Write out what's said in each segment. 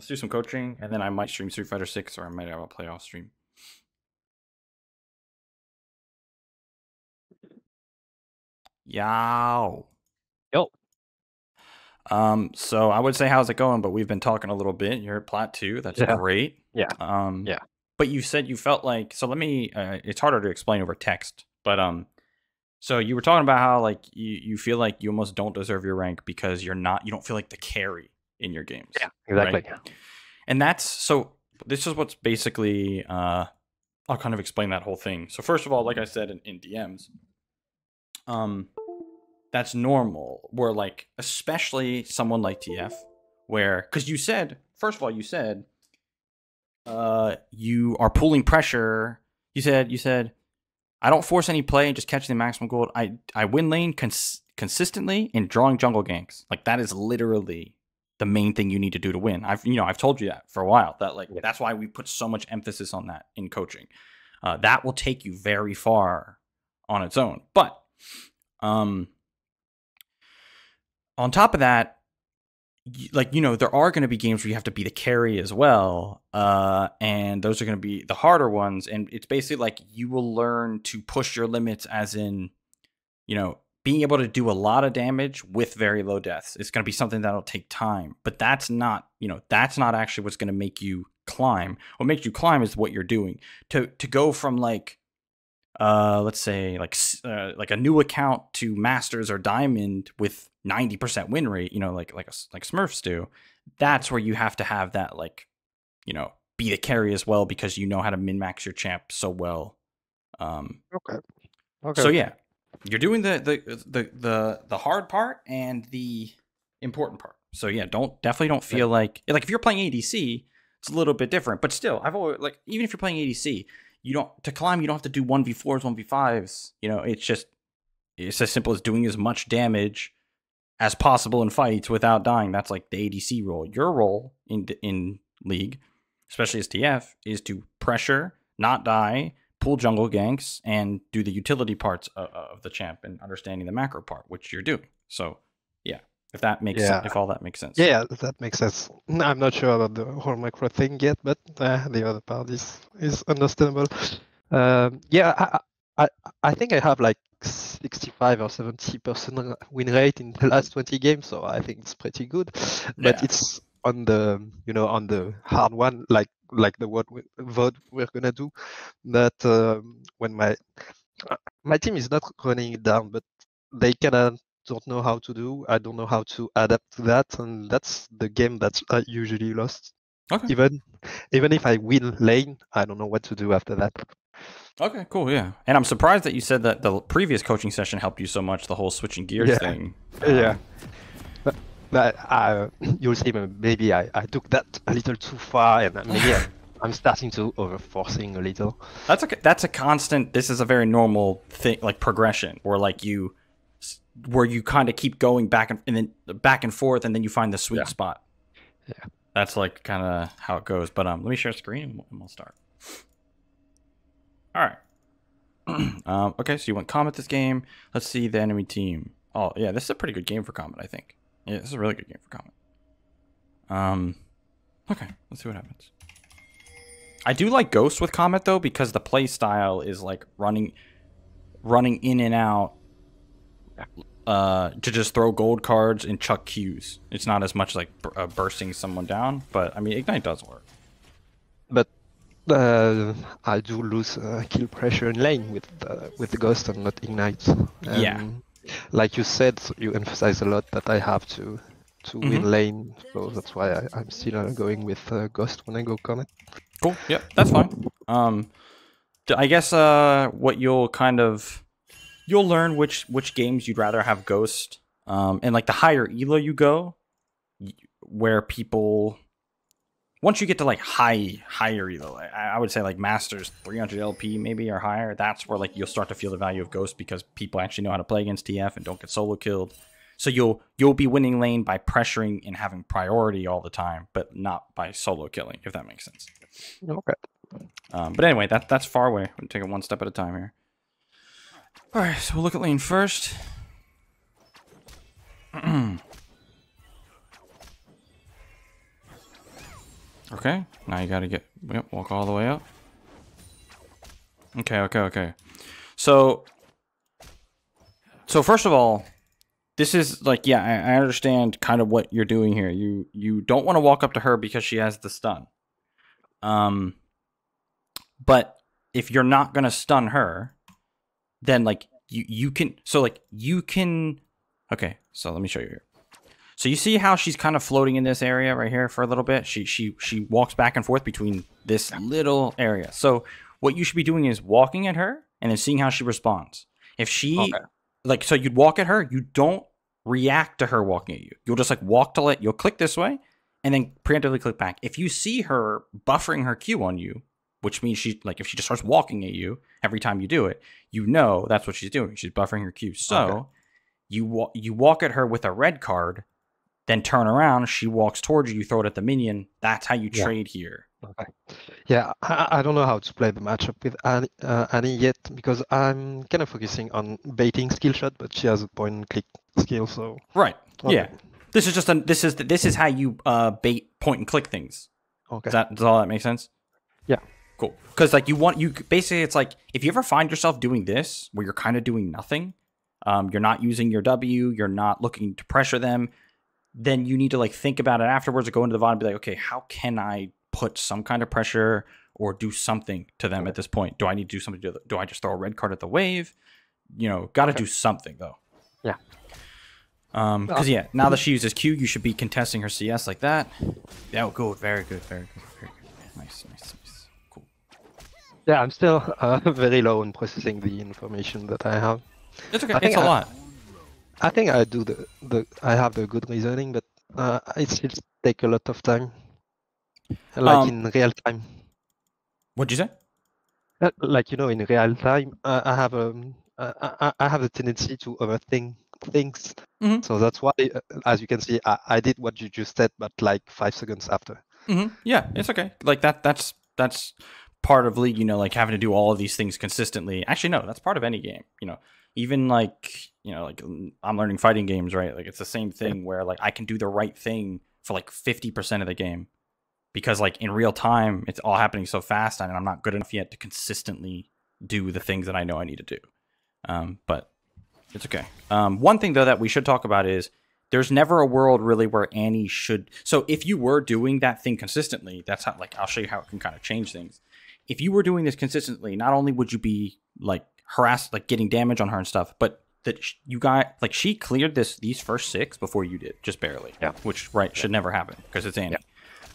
Let's do some coaching, and then I might stream Street Fighter Six, or I might have a playoff stream. Yow. Yo. Um, so I would say how's it going, but we've been talking a little bit. You're at plat two. That's Yeah. great. Yeah. Um Yeah. But you said you felt like so let me uh, it's harder to explain over text, but um so you were talking about how like you, you feel like you almost don't deserve your rank because you're not you don't feel like the carry in your games. Yeah, exactly. And that's so this is what's basically uh I'll kind of explain that whole thing. So first of all, like I said in, in DMs, um that's normal. Where like especially someone like TF, where because you said first of all you said uh you are pulling pressure. You said you said I don't force any play and just catch the maximum gold. I I win lane cons- consistently in drawing jungle ganks. Like that is literally the main thing you need to do to win. I've you know I've told you that for a while. That like Yeah. that's why we put so much emphasis on that in coaching. Uh, that will take you very far on its own. But um, on top of that, like you know, there are going to be games where you have to be the carry as well, uh, and those are going to be the harder ones. And it's basically like you will learn to push your limits, as in, you know, being able to do a lot of damage with very low deaths. It's going to be something that'll take time, but that's not, you know, that's not actually what's going to make you climb. What makes you climb is what you're doing. To to go from like uh let's say like uh, like a new account to masters or diamond with 90% win rate, you know, like like a like Smurfs do. That's where you have to have that like, you know, be the carry as well because you know how to min max your champ so well. Um Okay. Okay. so yeah, you're doing the the the the the hard part and the important part. So yeah, don't definitely don't feel like like if you're playing ADC, it's a little bit different. But still, I've always like even if you're playing ADC, you don't to climb. You don't have to do one v fours, one v fives. You know, it's just it's as simple as doing as much damage as possible in fights without dying. That's like the ADC role. Your role in in league, especially as TF, is to pressure, not die, pull jungle ganks, and do the utility parts of, of the champ and understanding the macro part, which you're doing. So, yeah, if that makes Yeah. sense, if all that makes sense. Yeah, that makes sense. I'm not sure about the whole macro thing yet, but uh, the other part is is understandable. Um, yeah, I, I I- I think I have like 65 or 70 percent win rate in the last 20 games, so I think it's pretty good. But Yeah. it's on the you know on the hard one, like like the what we, vote we're gonna do. That um, when my my team is not running it down, but they kind of don't know how to do. I don't know how to adapt to that, and that's the game that I usually lost. Okay. Even even if I win lane, I don't know what to do after that. Okay, cool. Yeah, and I'm surprised that you said that the previous coaching session helped you so much. The whole switching gears Yeah. thing. Yeah. Um, But, but uh, you'll see, maybe I, I took that a little too far, and uh, maybe I'm, I'm starting to overforcing a little. That's a that's a constant. This is a very normal thing, like progression, where like you, where you kind of keep going back and, and then back and forth, and then you find the sweet Yeah. spot. Yeah. that's like kind of how it goes. But um, let me share screen and we'll, and we'll start. All right. um, okay, so you want Comet this game. Let's see the enemy team. Oh yeah, this is a pretty good game for Comet, I think. Yeah, this is a really good game for Comet. Um, okay, let's see what happens. I do like Ghost with Comet though because the play style is like running, running in and out, uh, to just throw gold cards and chuck Qs. It's not as much like uh, bursting someone down, but I mean Ignite does work. But uh, I do lose uh, kill pressure in lane with uh, with the ghost and not ignite. Yeah. Like you said, you emphasize a lot that I have to to Mhm. win lane, so that's why I, I'm still going with uh, ghost when I go comet. Cool. Yep, that's fine. Um, I guess uh, what you'll kind of you'll learn which which games you'd rather have Ghost. Um, and like the higher elo you go, where people once you get to like high higher elo, I, I would say like Masters 300 LP maybe or higher. That's where like you'll start to feel the value of Ghost because people actually know how to play against TF and don't get solo killed. So you'll you'll be winning lane by pressuring and having priority all the time, but not by solo killing, if that makes sense. Okay. Um, but anyway, that that's far away. We'll take it one step at a time here. All right, so we'll look at lane first. Okay, now you gotta get yep, walk all the way up. Okay, okay, okay. So, so first of all, this is like yeah, I, I understand kind of what you're doing here. You you don't want to walk up to her because she has the stun. Um, but if you're not gonna stun her, then like you you can so like you can. Okay, so let me show you here. So you see how she's kind of floating in this area right here for a little bit. She she she walks back and forth between this little area. So what you should be doing is walking at her and then seeing how she responds. If she Okay. like so you'd walk at her, you don't react to her walking at you. You'll just like walk to it, you'll click this way and then preemptively click back. If you see her buffering her Q on you, which means she like if she just starts walking at you every time you do it, you know that's what she's doing. She's buffering her Q. So Okay. you wa- you walk at her with a red card, then turn around, she walks towards you, you throw it at the minion. That's how you Yeah. trade here. Okay. Yeah, I, I don't know how to play the matchup with Annie, uh, Annie yet because I'm kind of focusing on baiting skill shot, but she has a point and click skill, so Right. Okay. Yeah. This is just a this is this is how you uh bait point and click things. okay. Does that does all that make sense? Yeah. Cool. Because like you want you basically it's like if you ever find yourself doing this where you're kind of doing nothing, um, you're not using your W, you're not looking to pressure them, then you need to like think about it afterwards or go into the VOD and be like, okay, how can I put some kind of pressure or do something to them at this point? Do I need to do something? To do I just throw a red card at the wave? You know, got to do something though. Yeah. Um, because yeah, now that she uses Q, you should be contesting her CS like that. Oh, good, very good, very good, very good. Nice, nice, nice. Cool. Yeah, I'm still uh, very low in processing the information that I have. It's okay. I It's a I- lot. I think I do the, the I have the good reasoning, but uh, it still take a lot of time, like Um, in real time. What'd you say? Uh, Like you know, in real time, uh, I have um, uh, I, I- have a tendency to overthink things. Mhm. So that's why, uh, as you can see, I, I did what you just said, but like five seconds after. hmm Yeah, it's okay. Like that. That's that's part of league. You know, like having to do all of these things consistently. Actually, no, that's part of any game. You know, even like you know, like I'm learning fighting games, right? Like it's the same thing where like I can do the right thing for like 50 percent of the game because like in real time it's all happening so fast and I'm not good enough yet to consistently do the things that I know I need to do. Um, but it's okay. Um, one thing though that we should talk about is there's never a world really where Annie should. So if you were doing that thing consistently, that's how like I'll show you how it can kind of change things. If you were doing this consistently, not only would you be like harassed, like getting damage on her and stuff, but that sh- you got like she cleared this these first six before you did, just barely. Yeah. Which right should never happen because it's Annie.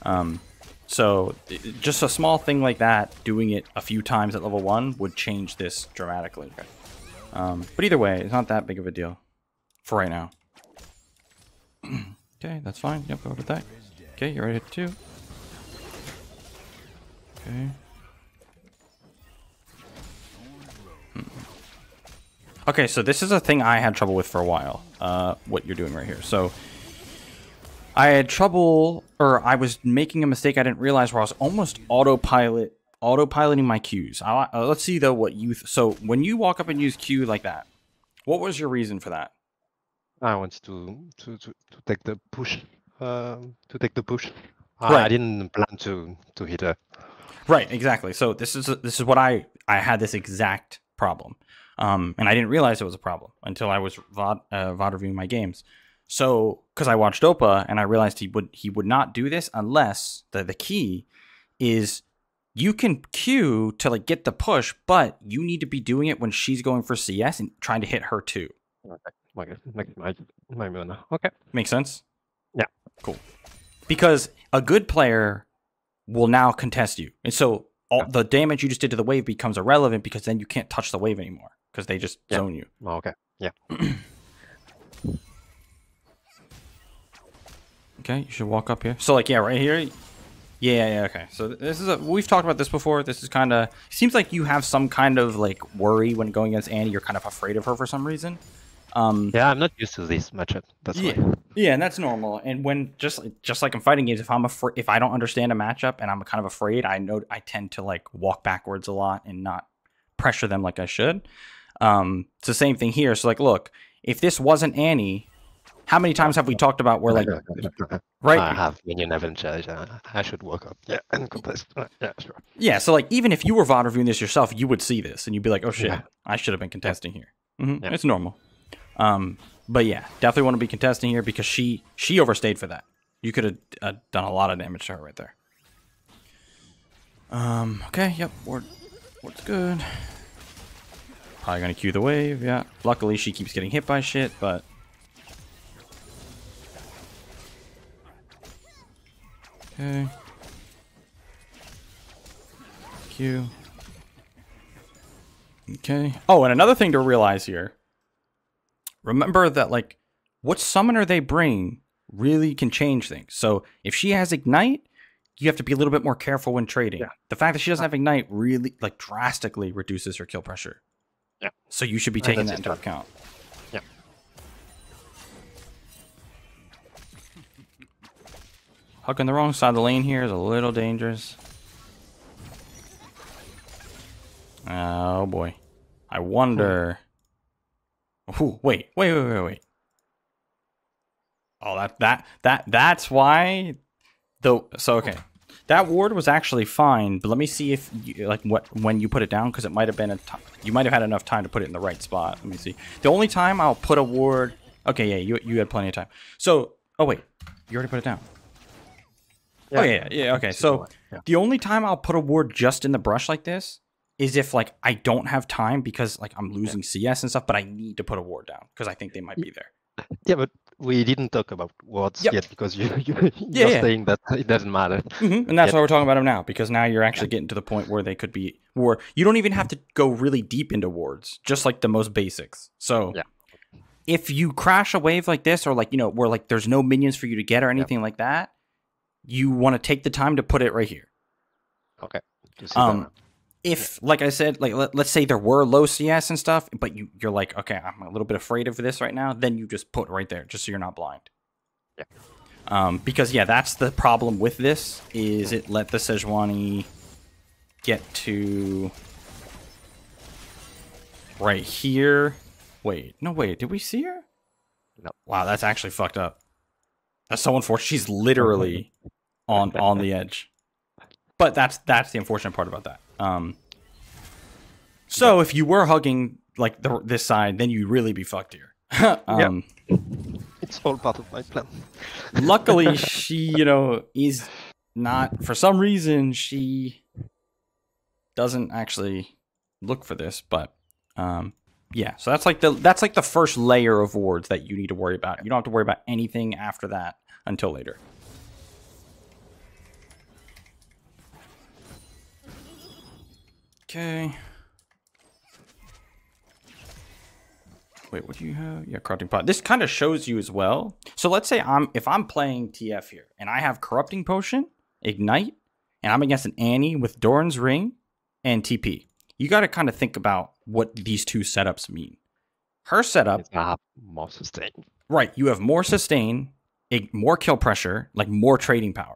Um, so just a small thing like that, doing it a few times at level one would change this dramatically. Um, but either way, it's not that big of a deal for right now. okay, that's fine. Yep, go with that. Okay, you're ready to two. Okay. Okay, so this is a thing I had trouble with for a while. Uh, what you're doing right here. So I had trouble, or I was making a mistake I didn't realize where I was almost autopilot, autopiloting my cues. I, uh, let's see though what you. Th- so when you walk up and use Q like that, what was your reason for that? I wanted to to to, to take the push, um, to take the push. I- Right. I didn't plan to to hit her. Right, exactly. So this is this is what I I had this exact problem, um, and I didn't realize it was a problem until I was VOD, uh, VOD reviewing my games. So because I watched Opa and I realized he would he would not do this unless the the key is you can queue to like get the push, but you need to be doing it when she's going for CS and trying to hit her too. Okay. Make sense? Yeah. Cool. Because a good player will now contest you. And so all the damage you just did to the wave becomes irrelevant because then you can't touch the wave anymore because they just Yeah. zone you. Oh, okay. Yeah. Okay, you should walk up here. So like yeah, right here. Yeah, yeah, okay. So this is a we've talked about this before. This is kind of seems like you have some kind of like worry when going against Annie. You're kind of afraid of her for some reason. Um, Yeah, I'm not used to this matchup. That's Yeah, why. yeah, and that's normal. And when just just like in fighting games, if I'm afraid, if I don't understand a matchup and I'm kind of afraid, I know I tend to like walk backwards a lot and not pressure them like I should. Um, it's the same thing here. So like, look, if this wasn't Annie, How many times have we talked about where like right? I have minion advantage. Uh, I should work up. Yeah, and contest. Uh, Yeah, sure. Yeah, so like even if you were VOD reviewing this yourself, you would see this and you'd be like, "Oh shit, Yeah. I should have been contesting here." hmm Yeah. It's normal. Um, but yeah, definitely want to be contesting here because she she overstayed for that. You could have uh, done a lot of damage to her right there. Um. Okay. Yep. Ward. Ward's good. Probably gonna cue the wave. Yeah. Luckily, she keeps getting hit by shit, but. Okay. Q. Okay. Oh, and another thing to realize here. Remember that like what summoner they bring really can change things. So if she has ignite, you have to be a little bit more careful when trading. Yeah. The fact that she doesn't have ignite really like drastically reduces her kill pressure. Yeah. So you should be taking that into account. Yeah. Hugging the wrong side of the lane here is a little dangerous. Oh boy. I wonder. Ooh, wait, wait, wait, wait, wait. Oh, that that that that's why. Though, so okay, that ward was actually fine. But let me see if you, like what when you put it down because it might have been a you might have had enough time to put it in the right spot. Let me see. The only time I'll put a ward. Okay, yeah, you you had plenty of time. So, oh wait, you already put it down. Oh yeah, yeah, okay. So yeah. the only time I'll put a ward just in the brush like this is if like I don't have time because like I'm losing CS and stuff, but I need to put a ward down because I think they might be there. yeah, but we didn't talk about words Yep. yet because you, you, you're yeah. saying that it doesn't matter. hmm And that's Yep. why we're talking about them now because now you're actually getting to the point where they could be war. You don't even have to go really deep into wards, just like the most basics. So Yeah. if you crash a wave like this, or like you know where like there's no minions for you to get or anything like that, you want to take the time to put it right here. Okay. Um, that. If like i said like let, let's say there were low cs and stuff but you you're like okay i'm a little bit afraid of this right now then you just put right there just so you're not blind Yeah. um because yeah that's the problem with this is it let the sejuani get to right here wait no wait did we see her No. wow that's actually fucked up that's so unfortunate she's literally on on the edge but that's that's the unfortunate part about that. Um, so if you were hugging like the, this side, then you'd really be fucked here. um, It's all part of my plan. Luckily, she you know is not for some reason she doesn't actually look for this, but um, yeah. So that's like the that's like the first layer of wards that you need to worry about. You don't have to worry about anything after that until later. Okay. Wait, what do you have? Yeah, corrupting pot. This kind of shows you as well. So let's say I'm if I'm playing TF here and I have corrupting potion, ignite, and I'm against an Annie with Doran's ring and TP. You got to kind of think about what these two setups mean. Her setup more sustain. Right. You have more sustain, a, more kill pressure, like more trading power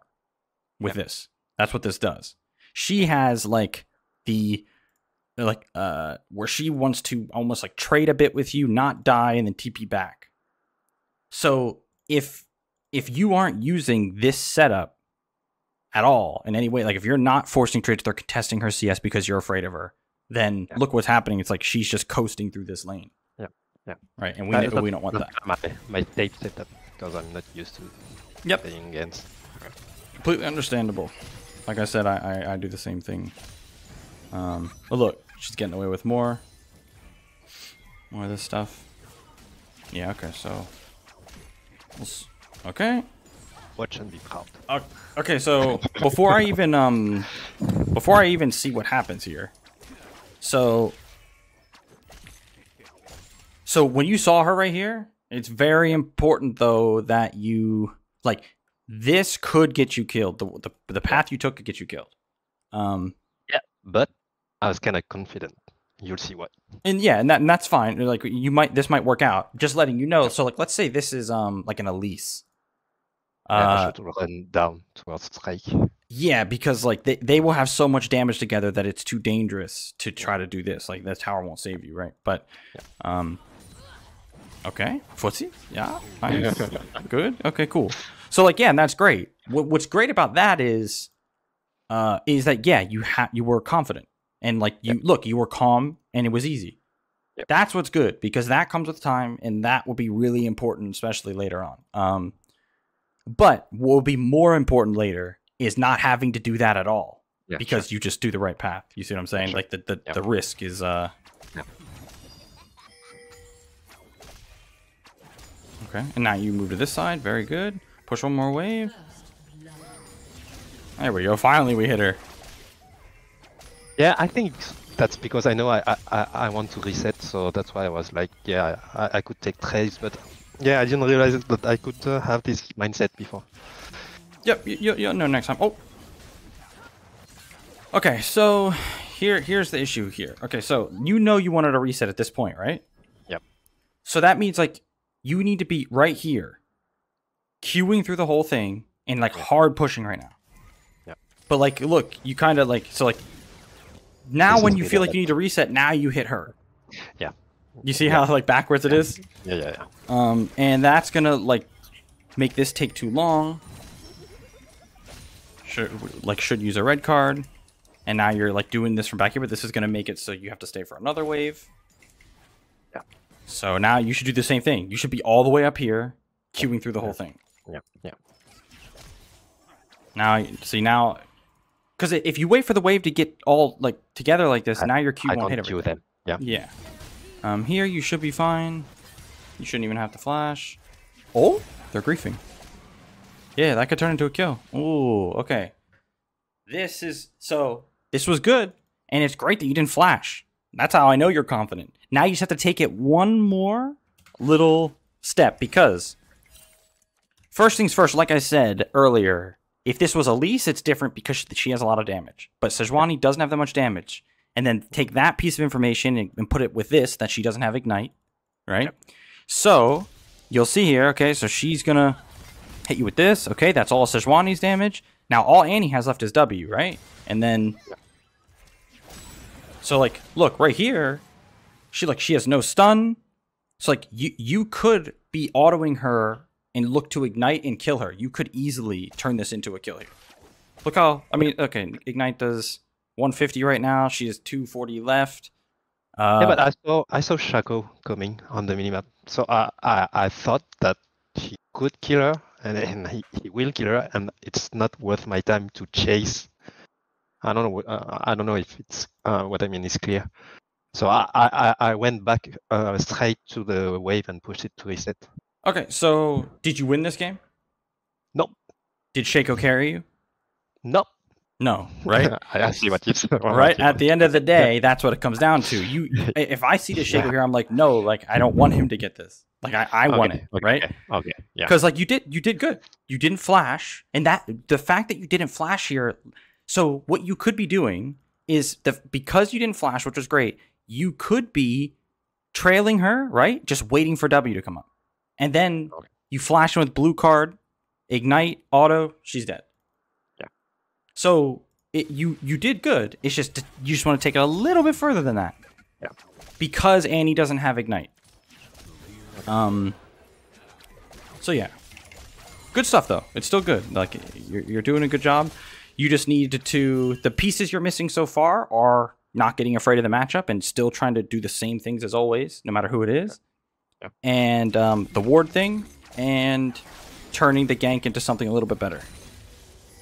with this. That's what this does. She has like the like uh where she wants to almost like trade a bit with you, not die and then TP back. So if if you aren't using this setup at all in any way, like if you're not forcing trades, they're contesting her CS because you're afraid of her, then Yeah. look what's happening. It's like she's just coasting through this lane. Yeah. Yeah. Right. And we Uh, we don't want that. My, my tape setup because I'm not used to Yep. playing against. completely understandable. Like I said, I, I, I do the same thing. Um, but look, she's getting away with more. More of this stuff. Yeah, okay, so. we'll Okay. Watch and be proud. Uh, okay, so before I even um before I even see what happens here. So So when you saw her right here, it's very important though that you like this could get you killed. The the, the path you took could get you killed. Um yeah, But I was kind of confident. You'll see what. and yeah, and that and that's fine. Like you might this might work out. Just letting you know. So like let's say this is um like an Elise. Yeah, I Uh, should run down towards strike. Yeah, because like they, they will have so much damage together that it's too dangerous to try to do this. Like that tower won't save you, right? But um Okay, footsie. Yeah, nice. good. Okay, cool. So like, yeah, and that's great. What, what's great about that is, uh, is that yeah, you had you were confident and like you look, you were calm and it was easy. That's what's good because that comes with time and that will be really important, especially later on. Um, but what will be more important later is not having to do that at all Yeah, because you just do the right path. You see what I'm saying? Sure. Like the the, the risk is uh. Okay, and now you move to this side. Very good. Push one more wave. There we go. Finally, we hit her. Yeah, I think that's because I know I, I, I- want to reset, so that's why I was like, yeah, I, I could take trades, but yeah, I didn't realize that I could uh, have this mindset before. Yep, you, you'll know next time. Oh. Okay, so here here's the issue here. Okay, so you know you wanted a reset at this point, right? Yep. So that means like you need to be right here, queuing through the whole thing and like hard pushing right now. Yep. But like, look, you kind of like so like now This when you feel like you need to reset, now you hit her. Yeah. You see how like backwards it is? Yeah, yeah, yeah. Um, and that's gonna like make this take too long. Should like should use a red card, and now you're like doing this from back here, but this is gonna make it so you have to stay for another wave. Yeah. So now you should do the same thing. You should be all the way up here, queuing through the whole thing. Yeah, yeah. Now, see now, because if you wait for the wave to get all like together like this, I- now your Q I won't hit everything. them. Yeah. Yeah. Um, here you should be fine. You shouldn't even have to flash. Oh, they're griefing. Yeah, that could turn into a kill. Ooh, okay. This is so. This was good, and it's great that you didn't flash. That's how I know you're confident. Now you just have to take it one more little step because first things first. Like I said earlier, if this was Elise, it's different because she- has a lot of damage. But Sejuani doesn't have that much damage and then take that piece of information and, and put it with this that she doesn't have ignite, right? So you'll see here. Okay, so she's gonna hit you with this. Okay, that's all Sejuani's damage. Now all Annie has left is W, right? And then so like look right here, she like she has no stun. So like you you could be autoing her and look to ignite and kill her. You could easily turn this into a kill here. Look how I mean okay, ignite does 150 right now. She has 240 left. Uh, yeah, but I saw I saw Shaco coming on the minimap, so I I, I thought that he could kill her, and, and he, he will kill her, and it's not worth my time to chase. I don't know. Uh, I don't know if it's uh, what I mean is clear. So I I, I- I went back uh, straight to the wave and pushed it to reset. Okay, so did you win this game? Nope. Did Shaco carry you? Nope. No, right? I see what you said. right at the end of the day that's what it comes down to you if i see the shaco Yeah. here i'm like no like i don't want him to get this like i, I want Okay, it okay, right Okay. Yeah. because like you did you did good you didn't flash and that the fact that you didn't flash here so what you could be doing is the because you didn't flash which was great you could be trailing her right just waiting for w to come up and then Okay. you flash with blue card ignite auto she's dead. Yeah. so it, you you did good. It's just you just want to take it a little bit further than that. Yeah. because annie doesn't have ignite. Um so yeah. Good stuff though. It's still good. Like you're, you're doing a good job. You just need to the pieces you're missing so far are not getting afraid of the matchup and still trying to do the same things as always no matter who it is Yeah. and um, the ward thing and turning the gank into something a little bit better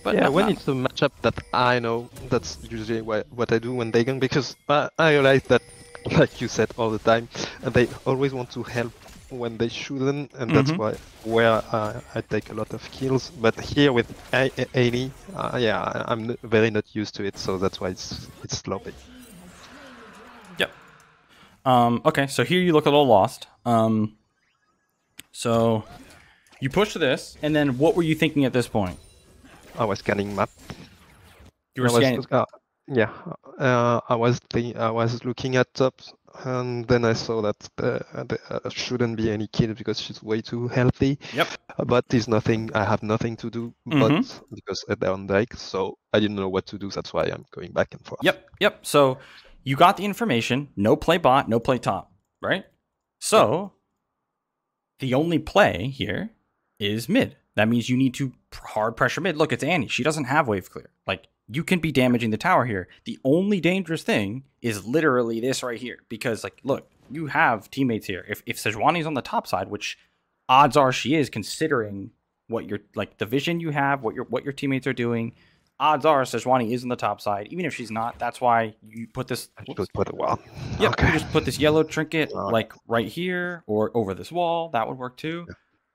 but yeah, not- when not- it's a matchup that I know, that's usually what, what I do when they gank because I, I realize that, like you said all the time, and they always want to help when they shouldn't, and that's Mhm. why where uh, I take a lot of kills. But here with A- A- Annie, uh, yeah, I- I'm very not used to it, so that's why it's it's sloppy. Um, okay, so here you look a little lost. Um, so you push this, and then what were you thinking at this point? I was scanning map. You were I was, scanning. uh, yeah, uh, I was the, I was looking at top, and then I saw that uh, there uh, shouldn't be any kid because she's way too healthy. Yep. But there's nothing. I have nothing to do, Mhm. but because they're on Dyke, so I didn't know what to do. That's why I'm going back and forth. Yep. Yep. So you got the information. No play bot. No play top. Right. So the only play here is mid. That means you need to hard pressure mid. Look, it's Annie. She doesn't have wave clear. Like you can be damaging the tower here. The only dangerous thing is literally this right here. Because like, look, you have teammates here. If if Sejuani's on the top side, which odds are she is, considering what your like the vision you have, what your what your teammates are doing, odds are Sejuani is on the top side. Even if she's not, that's why you put this. Just put it well. Yeah, okay. you just put this yellow trinket like right here or over this wall. That would work too.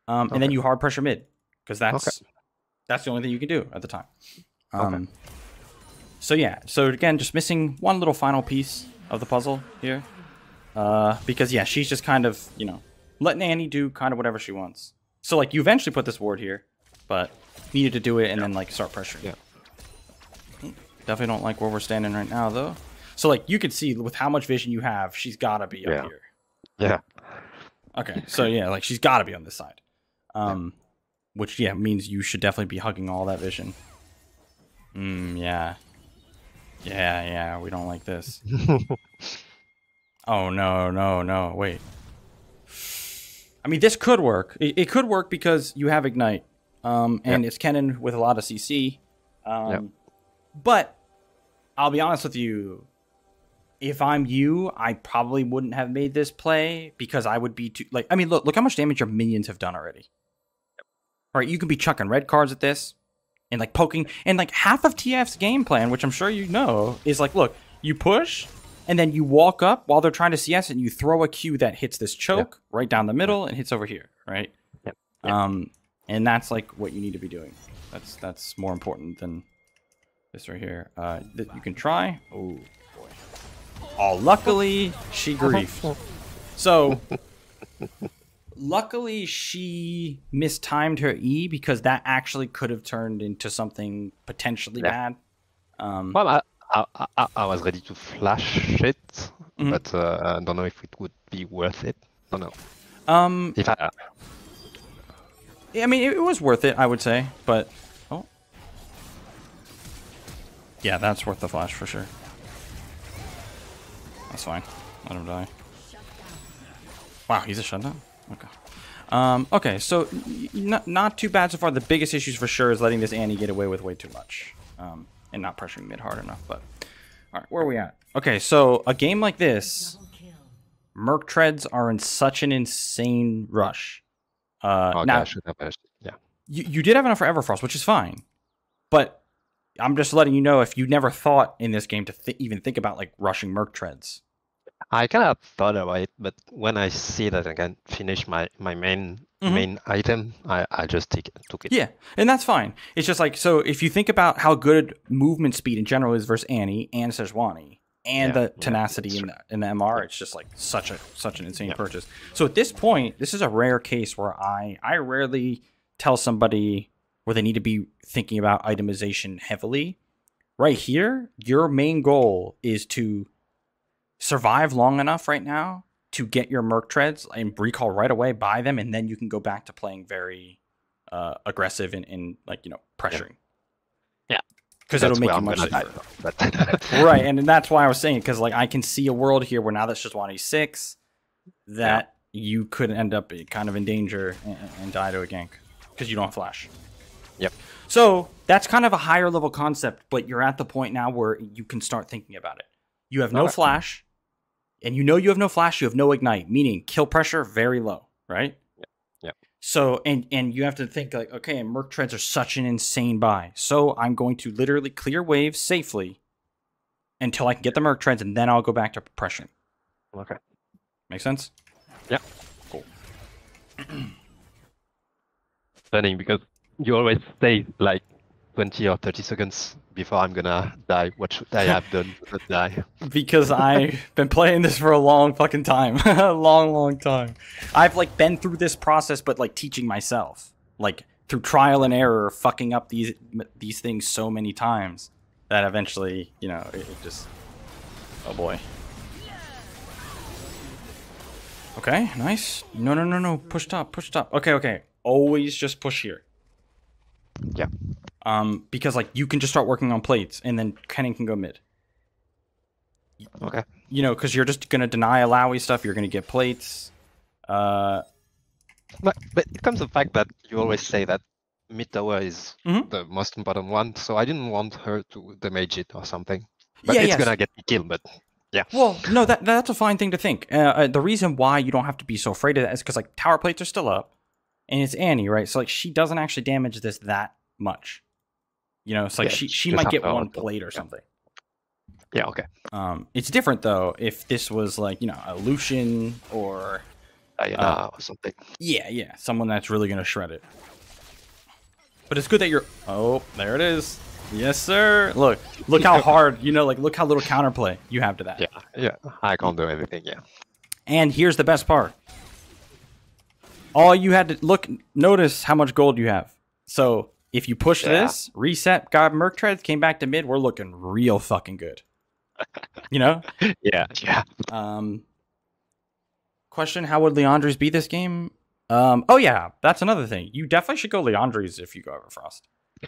Um, okay. and then you hard pressure mid because that's okay. that's the only thing you can do at the time. Um, okay. So yeah, so again, just missing one little final piece of the puzzle here, uh, because yeah, she's just kind of you know letting Annie do kind of whatever she wants. So like you eventually put this ward here, but needed to do it and yeah. then like start pressuring. Yeah. Definitely don't like where we're standing right now though. So like you could see with how much vision you have, she's gotta be yeah. up here. Yeah. Okay, so yeah, like she's gotta be on this side. Um, which yeah means you should definitely be hugging all that vision. Hmm. Yeah. Yeah. Yeah. We don't like this. oh no! No! No! Wait. I mean, this could work. It, it could work because you have ignite, um, and yep. it's Kennen with a lot of CC. Um, yep. But I'll be honest with you. If I'm you, I probably wouldn't have made this play because I would be too like. I mean, look, look how much damage your minions have done already. All right, you can be chucking red cards at this and like poking and like half of TF's game plan, which I'm sure you know, is like, look, you push and then you walk up while they're trying to CS and you throw a Q that hits this choke yep. right down the middle and hits over here, right? Yep. yep. Um, and that's like what you need to be doing. That's that's more important than this right here. Uh, that you can try. Oh boy. Oh, luckily she griefed. So luckily she mistimed her E because that actually could have turned into something potentially yeah. bad. Um, well, I, I, I, I, was ready to flash it, mm-hmm. but uh, I don't know if it would be worth it. I don't know. Um, if I, I mean, it, it was worth it, I would say, but yeah, that's worth the flash for sure. That's fine. Let him die. Wow, he's a shutdown. Okay. Um, okay, so not, not too bad so far. The biggest issues for sure is letting this Annie get away with way too much um, and not pressuring mid hard enough. But all right, where are we at? Okay, so a game like this, Merc treads are in such an insane rush. Uh, oh, now, yeah, you, you did have enough for Everfrost, which is fine, but I'm just letting you know if you never thought in this game to th- even think about like rushing Merc treads. I kind of thought about it, but when I see that I can finish my my main mm-hmm. main item, I, I just take it, took it. Yeah, and that's fine. It's just like so. If you think about how good movement speed in general is versus Annie and Sejuani, and yeah, the tenacity yeah, in the in the MR, it's just like such a such an insane purchase. So at this point, this is a rare case where I I rarely tell somebody where they need to be thinking about itemization heavily. Right here, your main goal is to survive long enough right now to get your Merc treads and recall right away, buy them, and then you can go back to playing very uh, aggressive and, and like you know pressuring. Yeah, because it'll make you much safer. right, and, and that's why I was saying it, because like I can see a world here where now that's just one six, that yeah. you could end up kind of in danger and, and die to a gank because you don't flash. Yep. So that's kind of a higher level concept, but you're at the point now where you can start thinking about it. You have no okay. flash and you know you have no flash, you have no ignite, meaning kill pressure very low, right? Yeah. yeah. So and and you have to think like, okay, and Merc treads are such an insane buy. So I'm going to literally clear waves safely until I can get the Merc treads, and then I'll go back to pressuring. Okay. Make sense? Yeah. Cool. Funny because you always say like 20 or 30 seconds before I'm gonna die. What should I have done to die? because I've been playing this for a long fucking time. a long, long time. I've like been through this process, but like teaching myself. Like through trial and error, fucking up these these things so many times that eventually, you know, it, it just Oh boy. Okay, nice. No no no no. Push top, push top. Okay, okay. Always just push here. Yeah. Um, because like you can just start working on plates, and then Kennen can go mid. Okay. You know, because you're just gonna deny Illaoi stuff. You're gonna get plates. Uh, But, but it comes the fact that you always say that mid tower is Mhm. the most important one, so I didn't want her to damage it or something. But Yeah, it's yes. gonna get killed, but yeah. Well, no, that that's a fine thing to think. Uh, uh, the reason why you don't have to be so afraid of that is because like tower plates are still up, and it's Annie, right? So like she doesn't actually damage this that much. You know, it's like Yeah, she she might get one plate or something. Yeah, okay. Um, it's different though if this was like you know a Lucian or Diana Uh, or something. yeah yeah someone that's really gonna shred it. But it's good that you're. Oh, there it is. Yes, sir. Look, look how hard you know. Like, look how little counterplay you have to that. Yeah, yeah. I can't do anything, yeah. And here's the best part. All you had to look, notice how much gold you have. So if you push Yeah. this, reset, got Merc Treads, came back to mid, we're looking real fucking good. You know? Yeah, yeah. Um, question How would Liandry's beat this game? Um, oh, yeah, that's another thing. You definitely should go Liandry's if you go Everfrost.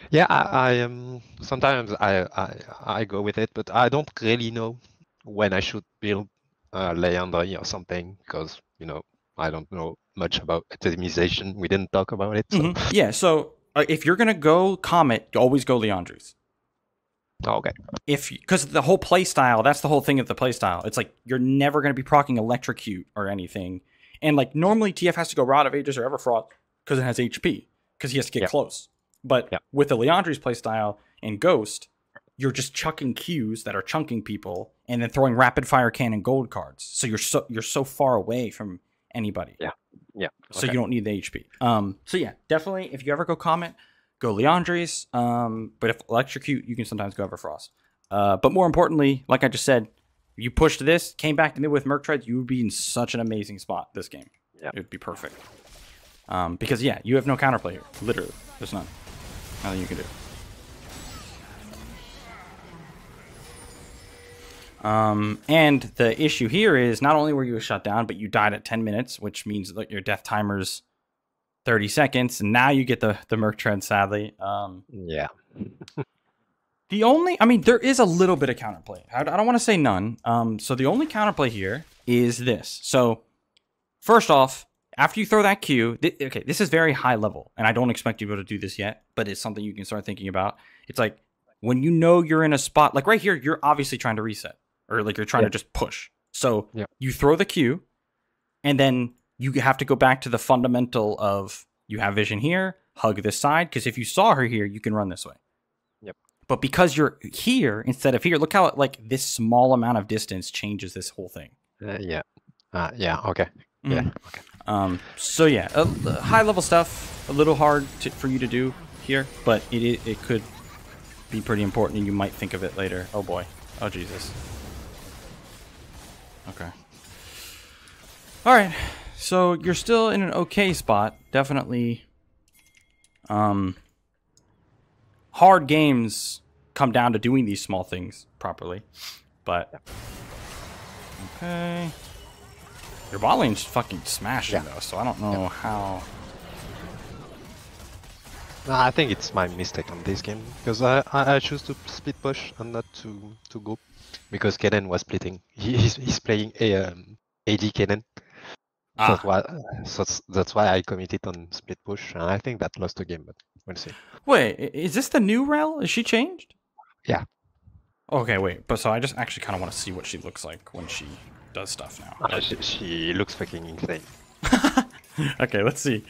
Yeah, I, I um sometimes I, I I go with it, but I don't really know when I should build uh, Liandry or something because you know I don't know much about itemization. We didn't talk about it. So. Mhm. Yeah, so uh, if you're going to go Comet, always go Liandry's. Oh, okay. if because the whole play style that's the whole thing of the play style it's like you're never going to be procking electrocute or anything and like normally tf has to go rod of ages or everfrost because it has hp because he has to get Yeah. close but Yeah. with the liandry's play style and ghost you're just chucking cues that are chunking people and then throwing rapid fire cannon gold cards so you're so you're so far away from anybody Yeah. Yeah. so okay. you don't need the HP. Um, so yeah, definitely if you ever go Comet, go Liandry's. Um, but if Electrocute, you can sometimes go Everfrost. Uh, but more importantly, like I just said, you pushed this, came back to mid with Merc Treads, you would be in such an amazing spot this game. Yeah. It would be perfect. Um, because yeah, you have no counterplay here. Literally. There's none. Nothing you can do. Um, and the issue here is not only were you shut down, but you died at 10 minutes, which means that your death timer's 30 seconds. And now you get the, the Merc trend, sadly. Um, Yeah. the only, I mean, there is a little bit of counterplay. I, I don't want to say none. Um, so the only counterplay here is this. So, first off, after you throw that Q, th- okay, this is very high level, and I don't expect you to be able to do this yet, but it's something you can start thinking about. It's like when you know you're in a spot, like right here, you're obviously trying to reset, or like you're trying Yeah. to just push. So Yeah. you throw the cue, and then you have to go back to the fundamental of you have vision here, hug this side, because if you saw her here, you can run this way. Yep. But because you're here instead of here, look how like this small amount of distance changes this whole thing. Uh, yeah. Uh, yeah. Okay. Mhm. Yeah. Okay. Um, so yeah, uh, high level stuff, a little hard to, for you to do here, but it, it it could be pretty important, and you might think of it later. Oh boy, oh Jesus. Okay. All right, so you're still in an okay spot. Definitely. Um. Hard games come down to doing these small things properly, but okay. Your bot lane's fucking smashing Yeah. though, so I don't know how. No, I think it's my mistake on this game because I, I, I choose to split push and not to to go because Kennen was splitting. He, he's, he's playing a um, AD Kennen. Ah. That's why so that's, why I committed on split push and I think that lost the game, but we'll see. Wait, is this the new Rell? Is she changed? Yeah. Okay, wait, but so I just actually kind of want to see what she looks like when she does stuff now. Uh, she, she looks fucking insane. okay, let's see.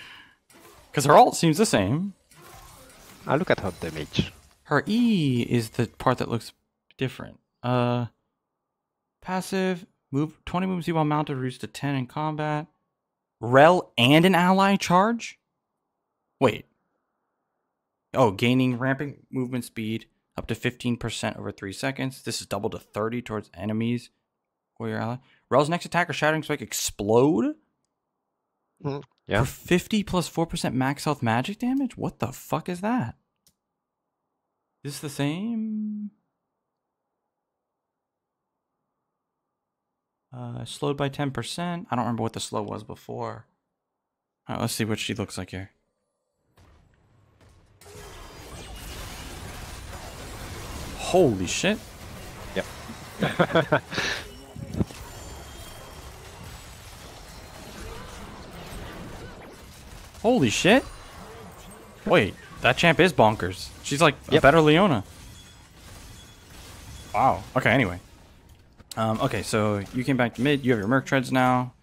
Because her alt seems the same. I look at her damage. Her E is the part that looks different. Uh, passive move twenty moves you while mounted reduced to ten in combat. Rell and an ally charge. Wait. Oh, gaining ramping movement speed up to fifteen percent over three seconds. This is double to thirty towards enemies or your ally. Rell's next attack or shattering strike explode. Mm, yeah. For fifty plus four percent max health magic damage. What the fuck is that? Is this the same? Uh, slowed by 10%. I don't remember what the slow was before. Alright, let's see what she looks like here. Holy shit. Yep. Holy shit. Wait, that champ is bonkers. She's like a better Leona. Wow. Okay, anyway. Um, okay, so you came back to mid. You have your Merc Treads now.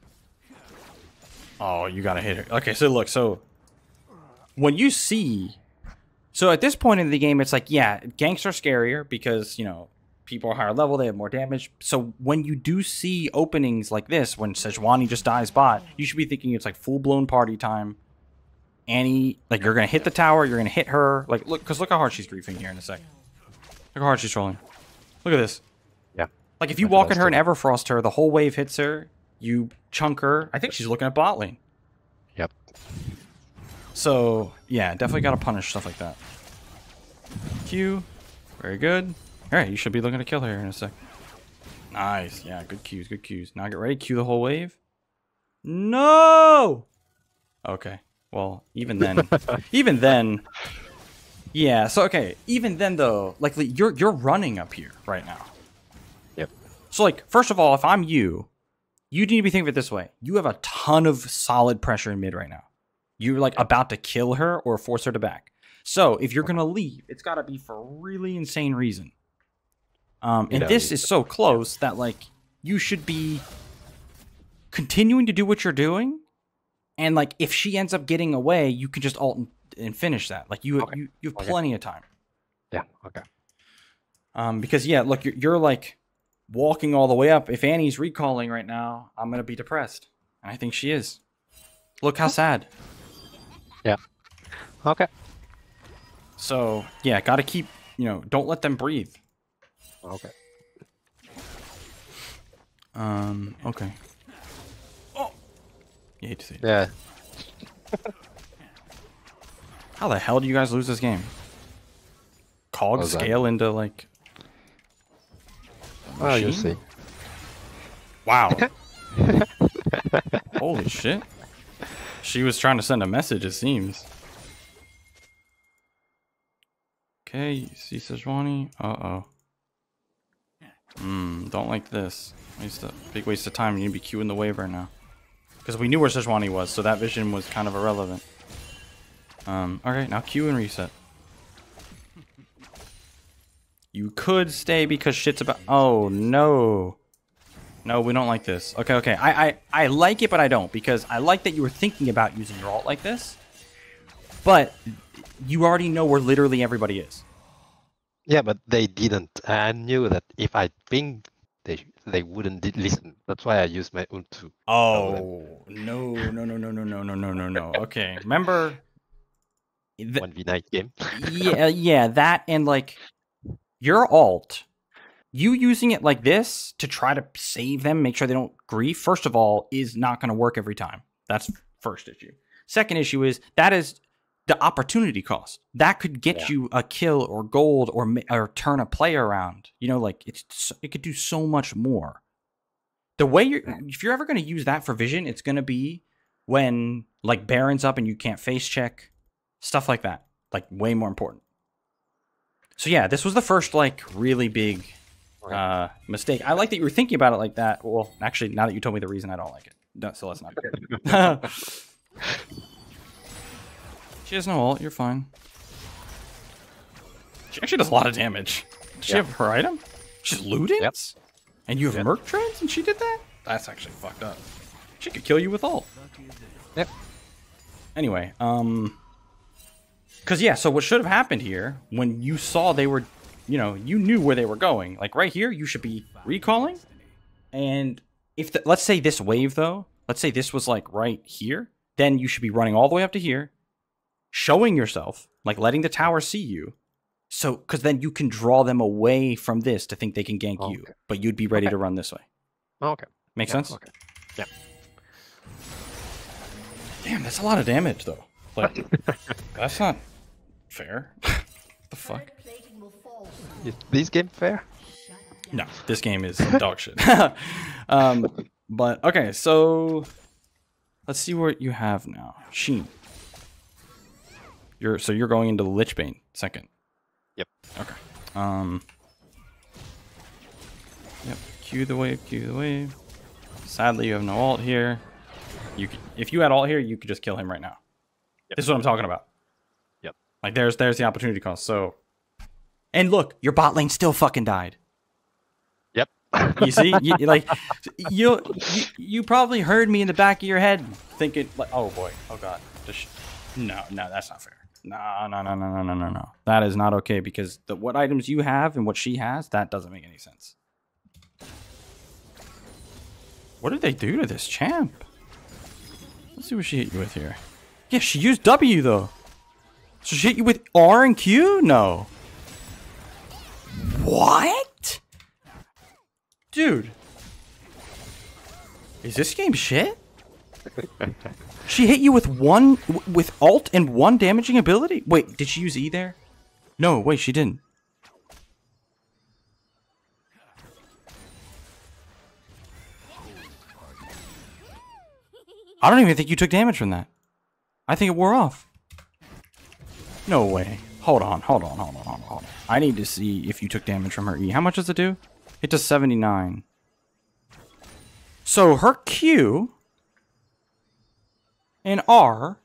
Oh, you gotta hit her. Okay, so look, so when you see. So at this point in the game, it's like, yeah, ganks are scarier because, you know, people are higher level, they have more damage. So when you do see openings like this, when Sejuani just dies bot, you should be thinking it's like full blown party time. Annie, like you're gonna hit the tower, you're gonna hit her. Like look, because look how hard she's griefing here in a sec. Look how hard she's trolling. Look at this. Yeah. Like if you Like walk at her and Everfrost Everfrost her, the whole wave hits her. You chunk her. I think she's looking at bot lane. Yep. So yeah, definitely gotta punish stuff like that. Q, very good. All right, you should be looking to kill her in a sec. Nice, yeah, good cues, good cues. Now get ready, cue the whole wave. No. Okay, well, even then, even then, yeah. So okay, even then though, like you're you're running up here right now. So like, first of all, if I'm you, you need to be thinking of it this way: you have a ton of solid pressure in mid right now. You're like about to kill her or force her to back. So if you're gonna leave, it's got to be for a really insane reason. Um, and this is so close that like you should be continuing to do what you're doing, and like if she ends up getting away, you can just alt and, and finish that. Like you Okay. you you have Okay. plenty of time. Yeah. Okay. Um, because yeah, look, you're, you're like walking all the way up. If Annie's recalling right now, I'm gonna be depressed, and I think she is. Look how sad. Yeah. Okay. So yeah, gotta keep you know, don't let them breathe. Okay. Um, okay. Oh, you hate to see it. Yeah. How the hell do you guys lose this game? Kog How's that? scale into like. Oh, you'll see. Wow. Holy shit. She was trying to send a message, it seems. Okay, you see Sejuani. Uh oh. Hmm, don't like this. Waste a big waste of time. You need to be queuing the wave right now. Because we knew where Sejuani was, so that vision was kind of irrelevant. Um, alright, now queue and reset. You could stay because shit's about. Oh no. No, we don't like this. Okay, okay. I, I, I like it, but I don't because I like that you were thinking about using your alt like this, but you already know where literally everybody is. Yeah, but they didn't. I knew that if I pinged, they they wouldn't listen. That's why I used my ult to. Oh no no no no no no no no no no. Okay, remember? One v nine game. yeah, yeah, that and like your alt, you using it like this to try to save them, make sure they don't grief. First of all, is not going to work every time. That's first issue. Second issue is that is the opportunity cost. That could get Yeah. you a kill or gold or or turn a play around. You know, like it's it could do so much more. The way you're, if you're ever going to use that for vision, it's going to be when like Baron's up and you can't face check, stuff like that. Like way more important. So yeah, this was the first like really big uh, mistake. I like that you were thinking about it like that. Well, actually, now that you told me the reason, I don't like it. No, so let's not. she has no ult. You're fine. She actually does a lot of damage. Does she Yeah. have her item? She's looting. Yep. And you have Yep. Merc and she did that. That's actually fucked up. She could kill you with ult. Yep. Anyway, um, because yeah, so what should have happened here when you saw they were, you know, you knew where they were going. Like right here, you should be recalling, and if the, let's say this wave though, let's say this was like right here, then you should be running all the way up to here, showing yourself, like letting the tower see you. So, because then you can draw them away from this to think they can gank you, but you'd be ready Okay. to run this way. Okay. Make Yeah, sense? Okay. Yeah. Damn, that's a lot of damage though. Like, that's not fair. the fuck? Is this game fair? No, this game is dog shit. um, but okay, so let's see what you have now. Sheen. You're so you're going into the Lichbane second. Yep. Okay. Um. Yep. Cue the wave. Cue the wave. Sadly, you have no alt here. You could, if you had alt here, you could just kill him right now. This is what I'm talking about. Like there's there's the opportunity cost. So, and look, your bot lane still fucking died. Yep. You see, you, like you, you you probably heard me in the back of your head thinking like, oh boy, oh god, Just- no, no, that's not fair. No, no, no, no, no, no, no, no. That is not okay because the what items you have and what she has, that doesn't make any sense. What did they do to this champ? Let's see what she hit you with here. Yeah, she used W though. So she hit you with R and Q? No. What? Dude. Is this game shit? She hit you with one with alt and one damaging ability? Wait, did she use E there? No, wait, she didn't. I don't even think you took damage from that. I think it wore off. No way. Hold on, hold on, hold on, hold on. I need to see if you took damage from her E. How much does it do? It does 79. So her Q and R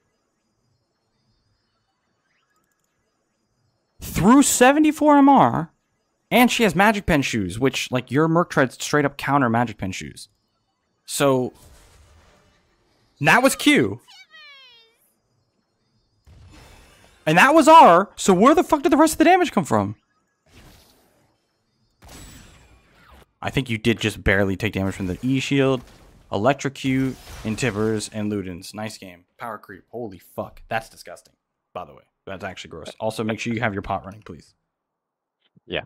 through 74 MR, and she has Magic Pen shoes, which, like, your Merc Treads straight up counter Magic Pen shoes. So, that was Q. And that was R, so where the fuck did the rest of the damage come from? I think you did just barely take damage from the E shield, Electrocute, and Intibbers, and Luden's. Nice game. Power creep. Holy fuck. That's disgusting, by the way. That's actually gross. Also, make sure you have your pot running, please. Yeah.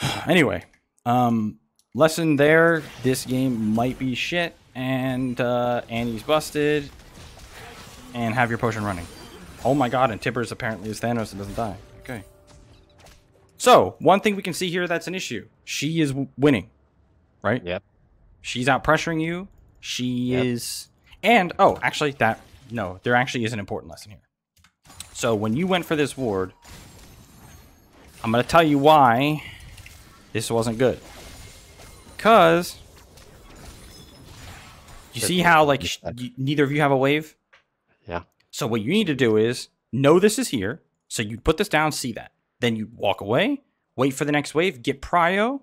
anyway, um, lesson there. This game might be shit, and uh, Annie's busted, and have your potion running. Oh my god, and Tibbers apparently is Thanos and doesn't die. Okay. So, one thing we can see here that's an issue. She is w- winning, right? Yep. She's out pressuring you. She Yep. is. And, oh, actually, that. No, there actually is an important lesson here. So, when you went for this ward, I'm going to tell you why this wasn't good. Because. You see how, like, sh- y- neither of you have a wave? Yeah. So what you need to do is know this is here. So you put this down, see that. Then you walk away, wait for the next wave, get prio,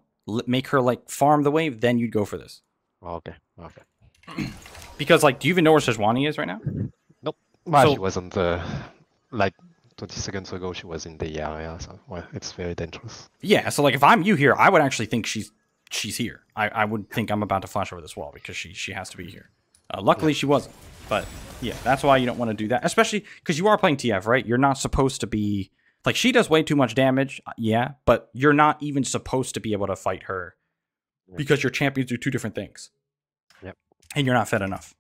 make her like farm the wave, then you'd go for this. Okay. Okay. Because like, do you even know where Sejuani is right now? Well, So- she was on the like 20 seconds ago. She was in the area, so well, it's very dangerous. Yeah. So like, if I'm you here, I would actually think she's she's here. I, I would think I'm about to flash over this wall because she she has to be here. Uh, luckily, she wasn't. But yeah, that's why you don't want to do that, especially because you are playing TF, right? You're not supposed to be like she does way too much damage, uh, yeah, but you're not even supposed to be able to fight her Yeah. because your champions do two different things. Yep. And you're not fed enough.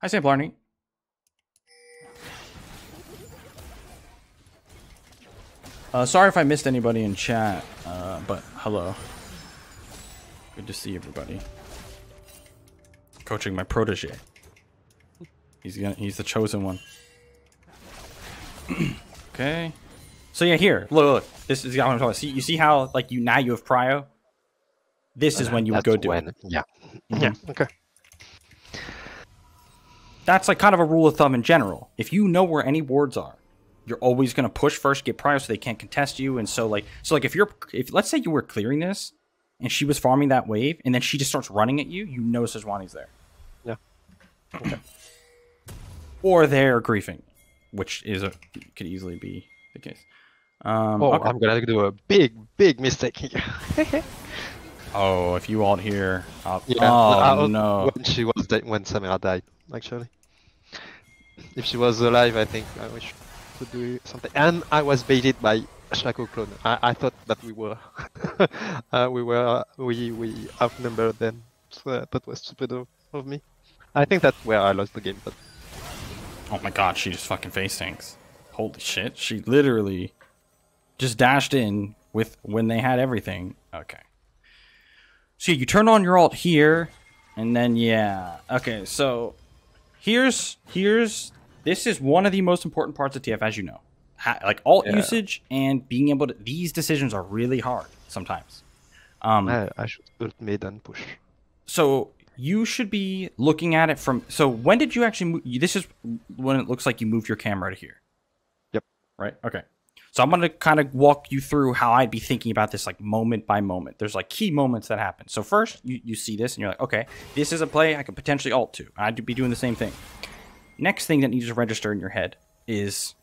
Hi, Sam Blarney. Uh, sorry if I missed anybody in chat, uh, but hello. Good to see everybody. Coaching my protege. He's gonna, he's the chosen one. okay. So yeah, here, look, look. This is what I'm talking about. See, you see how like you now you have prio. This is when you would go do it. when, Yeah. Mhm. Yeah. Okay. That's like kind of a rule of thumb in general. If you know where any wards are, you're always gonna push first, get prio, so they can't contest you. And so like, so like if you're, if let's say you were clearing this, and she was farming that wave, and then she just starts running at you, you know Sejuani's there. Yeah. Or they're griefing, which is a could easily be the case. Um, Oh, okay. I'm gonna do a big, big mistake here. oh, if you alt here, I'll, Yeah, oh no, When she was when Samira died, actually. If she was alive, I think I wish to do something. And I was baited by Shaco clone. I, I thought that we were uh, we were uh, we we outnumbered them. So uh, that was stupid of, of me. I think that's where I lost the game. But Oh my god, she just fucking face tanks. Holy shit. She literally just dashed in with when they had everything. Okay. So you turn on your alt here, and then yeah. Okay, so here's here's this is one of the most important parts of TF, as you know. Ha- like alt Yeah. usage and being able to these decisions are really hard sometimes. Um I, I should ult mid and push. so you should be looking at it from. So when did you actually move? This is when it looks like you moved your camera to here. Yep. Right. Okay. So I'm gonna kind of walk you through how I'd be thinking about this, like moment by moment. There's like key moments that happen. So first, you, you see this and you're like, okay, this is a play I could potentially alt to. I'd be doing the same thing. Next thing that needs to register in your head is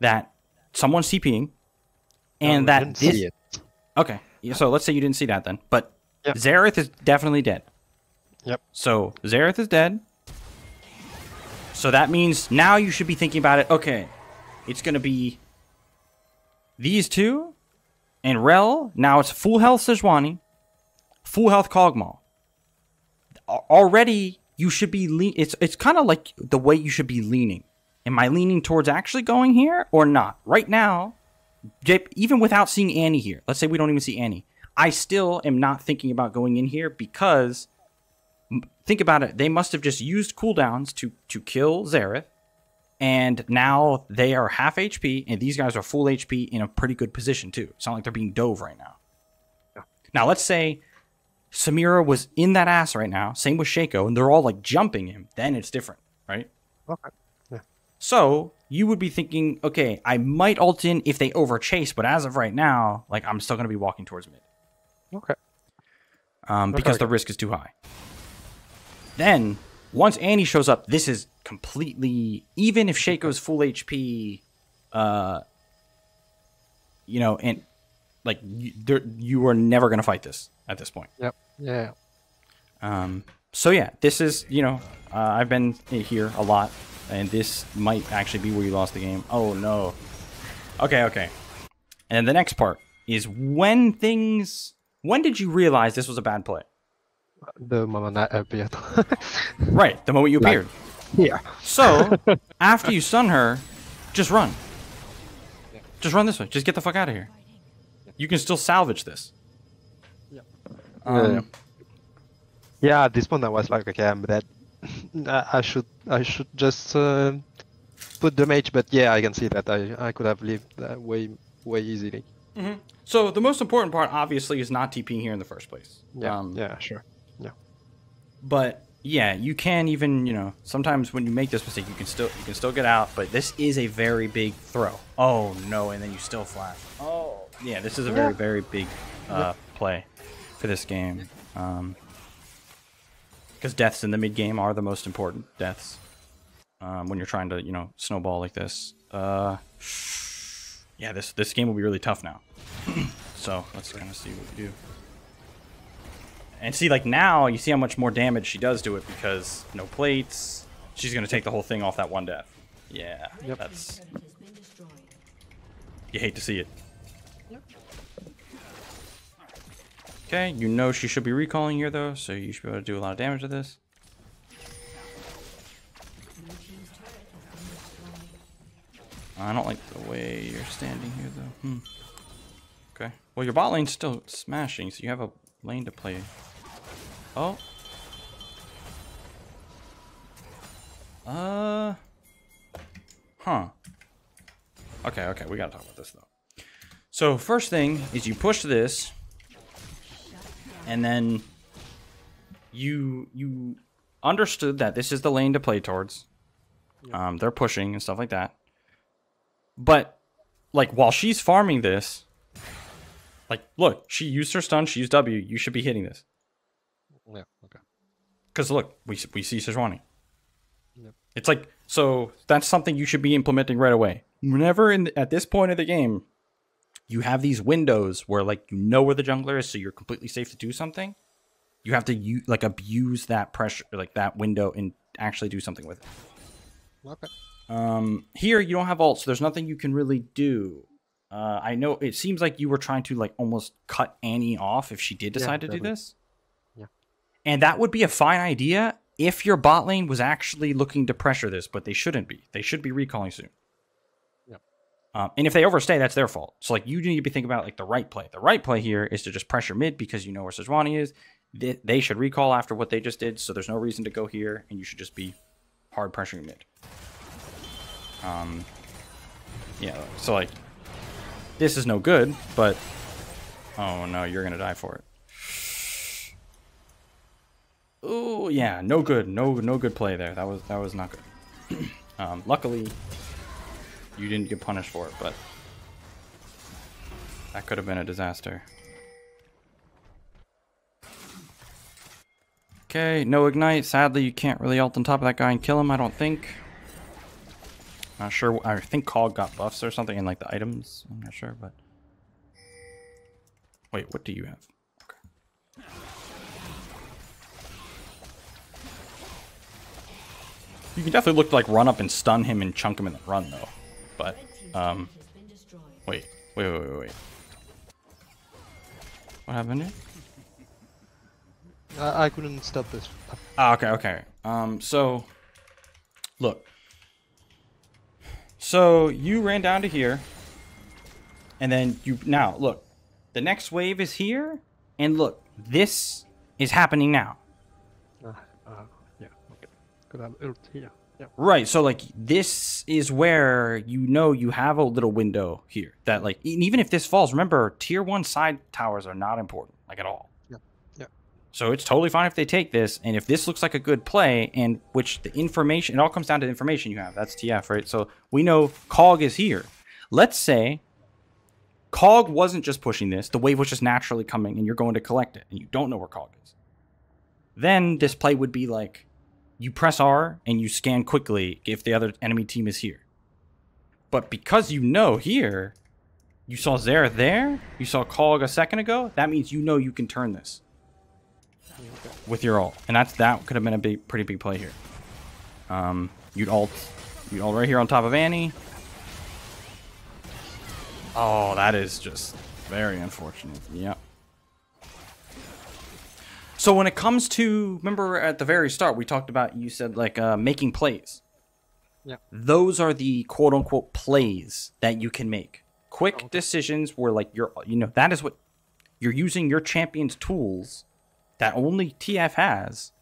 that someone's TPing, and No, that this. Okay, so let's say you didn't see that then, but Yep. Xerath is definitely dead. Yep. So Xerath is dead. So that means now you should be thinking about it. Okay, it's gonna be these two and Rell. Now it's full health Sejuani, full health Kog'Maw. Already you should be lean. It's it's kind of like the way you should be leaning. Am I leaning towards actually going here or not? Right now, even without seeing Annie here, let's say we don't even see Annie, I still am not thinking about going in here because think about it. They must have just used cooldowns to to kill Xerath, and now they are half HP, and these guys are full HP in a pretty good position too. It's not like they're being dove right now. Now let's say Samira was in that ass right now. Same with Shaco, and they're all like jumping him. Then it's different, right? Okay. So you would be thinking, okay, I might ult in if they overchase, but as of right now, like I'm still gonna be walking towards mid Okay. um, Okay, because the risk is too high. Then once Annie shows up, this is completely even if Shaco's full HP, uh, you know, and like you, there, you are never gonna fight this at this point. Yep. Yeah. Um, so yeah, this is you know uh, I've been here a lot, and this might actually be where you lost the game. Oh no. Okay, okay. And the next part is when things. When did you realize this was a bad play? The moment I appeared. Right, the moment you Like- appeared. yeah. So after you stun her, just run. Just run this way. Just get the fuck out of here. You can still salvage this. Yeah. Um, Yeah. Yeah. At this point, I was like, okay, I'm dead. I I should I should just uh, put the mage, but yeah, I can see that I I could have lived that way way easily. So the most important part, obviously, is not TPing here in the first place. Yeah. Um, yeah. Sure. But yeah, you can even you know sometimes when you make this mistake, you can still you can still get out. But this is a very big throw. Oh no, and then you still flash. Oh yeah, this is a very very big uh, play for this game. Um, because deaths in the mid game are the most important deaths um, when you're trying to you know snowball like this. Uh, yeah, this this game will be really tough now. so let's kind of see what we do. And see, like now, you see how much more damage she does to it because no plates. She's gonna take the whole thing off that one death. Yeah, Yep. that's. You hate to see it. Okay, you know she should be recalling here though, so you should be able to do a lot of damage to this. I don't like the way you're standing here though. Hmm. Okay. Well, your bot lane's still smashing, so you have a lane to play. Oh. Uh. Huh. Okay, okay, we gotta talk about this though. So first thing is you push this, and then you you understood that this is the lane to play towards. Um, they're pushing and stuff like that. But like while she's farming this, like look, she used her stun, she used W. You should be hitting this Yeah. Okay. because look, we we see Sejuani. Yep. It's like so that's something you should be implementing right away. Whenever in the, at this point of the game, you have these windows where like you know where the jungler is, so you're completely safe to do something. You have to u- like abuse that pressure, like that window, and actually do something with it. Okay. Um, here you don't have ult, so there's nothing you can really do. Uh, I know it seems like you were trying to like almost cut Annie off if she did Yeah, decide to do this. Yeah. And that would be a fine idea if your bot lane was actually looking to pressure this, but they shouldn't be. They should be recalling soon. Yep. Um, and if they overstay, that's their fault. So like you need to be thinking about like the right play. The right play here is to just pressure mid because you know where Sejuani is. They, they should recall after what they just did, so there's no reason to go here, and you should just be hard pressuring mid. Um, yeah. So like, this is no good, but oh no, you're gonna die for it. Oh yeah, no good, no no good play there. That was that was not good. um, luckily, you didn't get punished for it, but that could have been a disaster. Okay, no ignite. Sadly, you can't really ult on top of that guy and kill him. I don't think. Not sure. I think Kog got buffs or something in like the items. I'm not sure, but wait, what do you have? Okay. You can definitely look to, like run up and stun him and chunk him in the run though. But um wait, wait, wait, wait, wait. What happened here? I, I couldn't stop this. Ah, okay, okay. Um so look. So you ran down to here. And then you now look. The next wave is here and look, this is happening now. Uh, uh, yeah, okay. Have ult here. Yeah. Right. So like this is where you know you have a little window here that like even if this falls, remember tier one side towers are not important like at all. So it's totally fine if they take this, and if this looks like a good play, and which the information it all comes down to information you have. That's TF, right? So we know Kog is here. Let's say Kog wasn't just pushing this; the wave was just naturally coming, and you're going to collect it, and you don't know where Kog is. Then this play would be like you press R and you scan quickly if the other enemy team is here. But because you know here, you saw Zera there, you saw Kog a second ago, that means you know you can turn this with your ult. And that's that could have been a big pretty big play here. Um you'd ult you'd ult right here on top of Annie. Oh, that is just very unfortunate. Yep. So when it comes to remember at the very start we talked about you said like uh, making plays. Yeah. Those are the quote unquote plays that you can make. Quick decisions where like you're you know that is what you're using your champion's tools that only TF has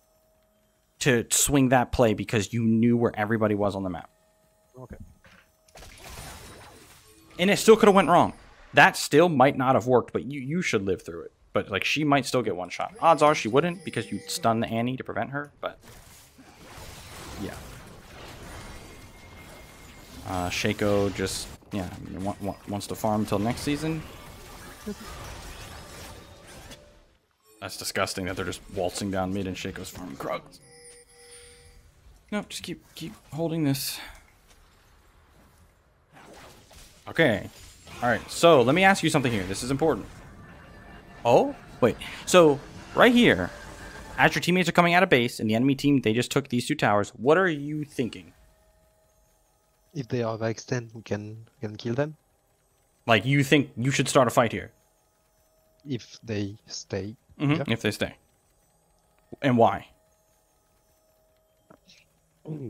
to swing that play because you knew where everybody was on the map. Okay. And it still could have went wrong. That still might not have worked, but you you should live through it. But like she might still get one shot. Odds are she wouldn't because you'd stun the Annie to prevent her, but yeah. Uh, Shaco just yeah wa- wa- wants to farm until next season. That's disgusting that they're just waltzing down mid and Shaco's farming Krugs. Nope, just keep keep holding this. Okay. Alright, so let me ask you something here. This is important. Oh? Wait. So, right here, as your teammates are coming out of base and the enemy team, they just took these two towers, what are you thinking? If they are extend, we can we can kill them. Like, you think you should start a fight here? If they stay. Mhm, Yeah. If they stay. And why?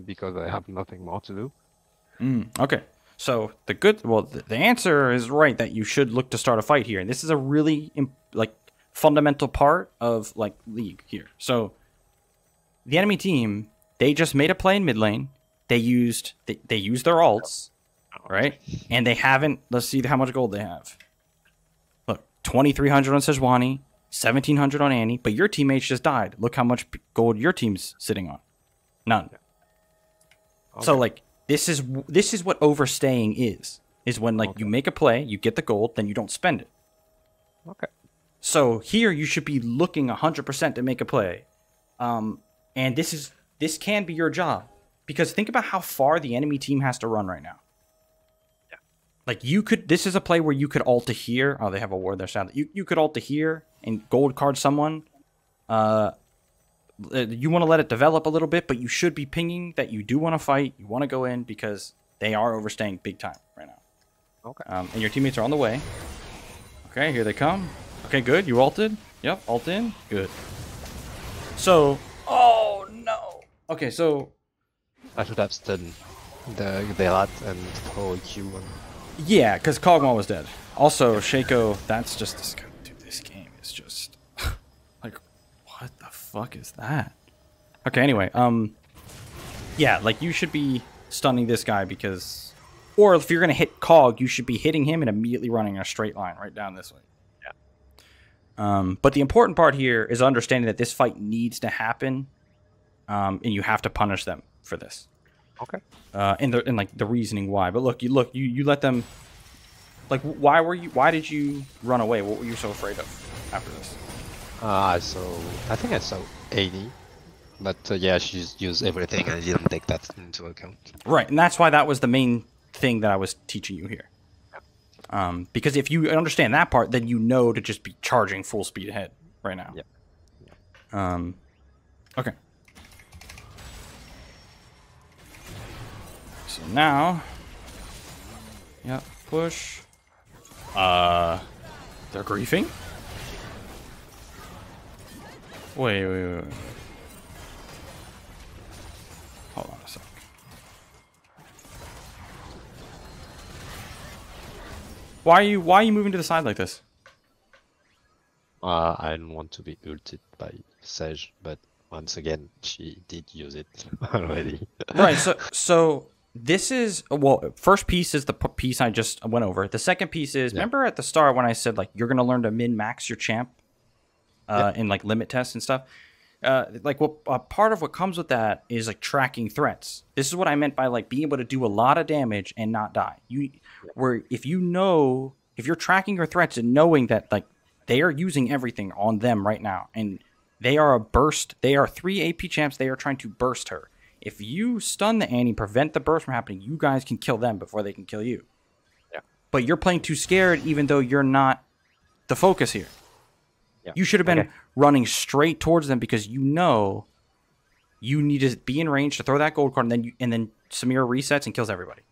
Because I have nothing more to do. Mm, okay. So the good, well, the, the answer is right that you should look to start a fight here, and this is a really like fundamental part of like league here. So the enemy team, they just made a play in mid lane. They used they, they used their alts, right? And they haven't. Let's see how much gold they have. Look, twenty three hundred on Sejuani, seventeen hundred on Annie, but your teammates just died. Look how much gold your team's sitting on. None. So like this is this is what overstaying is. Is when like you make a play, you get the gold, then you don't spend it. Okay. So here you should be looking 100% to make a play. Um and this is this can be your job because think about how far the enemy team has to run right now. Like you could this is a play where you could alt to here. Oh, they have a ward there sound. You you could alt to here and gold card someone. Uh uh, you want to let it develop a little bit, but you should be pinging that you do want to fight, you want to go in because they are overstaying big time right now. Okay. Um, and your teammates are on the way. Okay, here they come. Okay, good. You alted. Yep, ult in. Good. So, oh no. Okay, so I should have stunned the the rat and throw a Q on. Yeah, because Kog'Maw was dead. Also, Shaco. That's just this. Dude, this game is just like, what the fuck is that? Okay, anyway, um, yeah, like you should be stunning this guy because, or if you're gonna hit Kog, you should be hitting him and immediately running in a straight line right down this way. Yeah. Um, but the important part here is understanding that this fight needs to happen, um, and you have to punish them for this. Okay. Uh, and the and like the reasoning why. But look, you look, you you let them. Like, why were you? Why did you run away? What were you so afraid of after this? Uh, I saw. I think I saw 80, but uh, yeah, she just used everything. and I didn't take that into account. Right, and that's why that was the main thing that I was teaching you here. Um, because if you understand that part, then you know to just be charging full speed ahead right now. Yep. Um, okay. So now, yeah, push. Uh, they're griefing. Wait, wait, wait. wait. Hold on a sec. Why are you why are you moving to the side like this? Uh, I don't want to be ulted by Sage, but once again, she did use it already. right. So so this is well. First piece is the p- piece I just went over. The second piece is Yeah. remember at the start when I said like you're gonna learn to min max your champ, uh, in like limit tests and stuff. Uh, like what uh, part of what comes with that is like tracking threats. This is what I meant by like being able to do a lot of damage and not die. You where if you know if you're tracking your threats and knowing that like they are using everything on them right now and they are a burst they are three ap champs they are trying to burst her if you stun the annie prevent the burst from happening you guys can kill them before they can kill you. Yeah. but you're playing too scared even though you're not the focus here. Yeah. you should have been Okay. running straight towards them because you know you need to be in range to throw that gold card and then you, and then samira resets and kills everybody.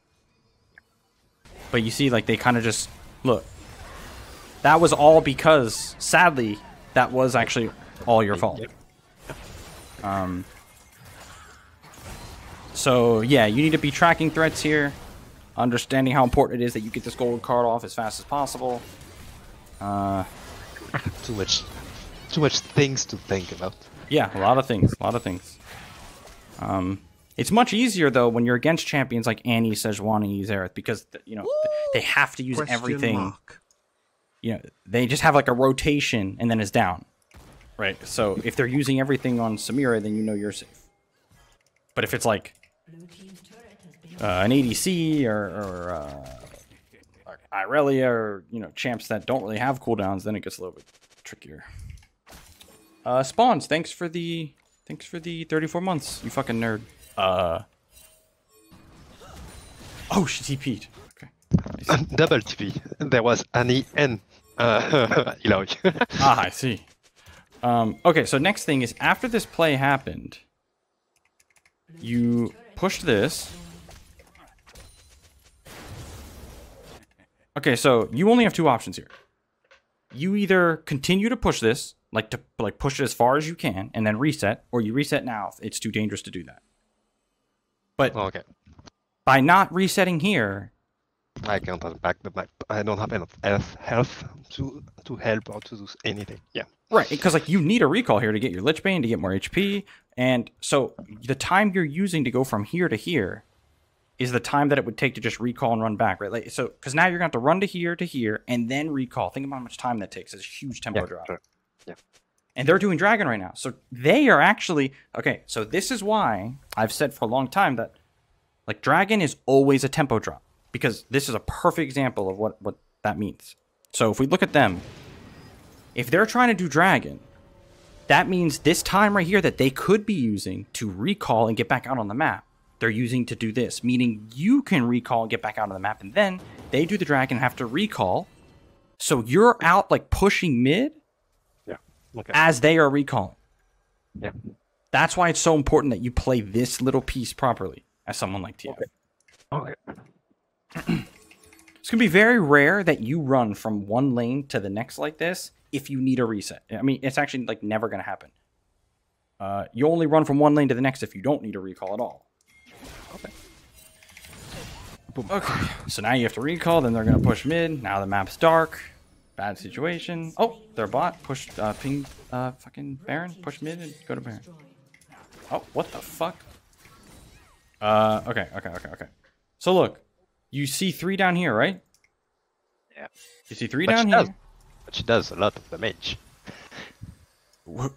But you see like they kind of just look. That was all because sadly that was actually all your fault. Um so yeah you need to be tracking threats here understanding how important it is that you get this gold card off as fast as possible uh too much, too much things to think about. Yeah, a lot of things, a lot of things. Um, it's much easier though when you're against champions like Annie, Sejuani, Xerath because you know th- they have to use Question everything. mark. You know, they just have like a rotation and then it's down, right? So if they're using everything on Samira, then you know you're safe. But if it's like uh, an ADC or, or uh, like Irelia or you know champs that don't really have cooldowns, then it gets a little bit trickier. Uh, spawns, thanks for the thanks for the 34 months, you fucking nerd. Uh. Oh, she TP'd. Okay. Double TP. There was Annie and uh, Eloy. ah, I see. Um, okay, so next thing is after this play happened, you pushed this. Okay, so you only have two options here. You either continue to push this, like to like push it as far as you can, and then reset, or you reset now if it's too dangerous to do that. But oh, okay, by not resetting here, I can't unpack the map. I don't have enough health, health to to help or to do anything. Yeah. Right, because like you need a recall here to get your Lich Bane to get more HP, and so the time you're using to go from here to here is the time that it would take to just recall and run back, right? Like so, because now you're gonna have to run to here to here and then recall. Think about how much time that takes. It's a huge tempo Yeah, drop. sure. Yeah. And they're doing Dragon right now, so they are actually okay. So this is why I've said for a long time that like Dragon is always a tempo drop because this is a perfect example of what what that means. So if we look at them, if they're trying to do dragon, that means this time right here that they could be using to recall and get back out on the map, they're using to do this, meaning you can recall and get back out on the map, and then they do the dragon and have to recall. So you're out like pushing mid Yeah. Okay. as they are recalling. Yeah. That's why it's so important that you play this little piece properly as someone like TF. Okay. It's gonna be very rare that you run from one lane to the next like this if you need a reset. I mean, it's actually like never gonna happen. Uh, you only run from one lane to the next if you don't need a recall at all. Okay. Okay. So now you have to recall. Then they're gonna push mid. Now the map's dark. Bad situation. Oh, their bot push uh, ping uh, fucking Baron. Push mid and go to Baron. Oh, what the fuck? Uh, okay, okay, okay, okay. So look, you see three down here, right? Yeah. You see three But down she here. But she does a lot of damage.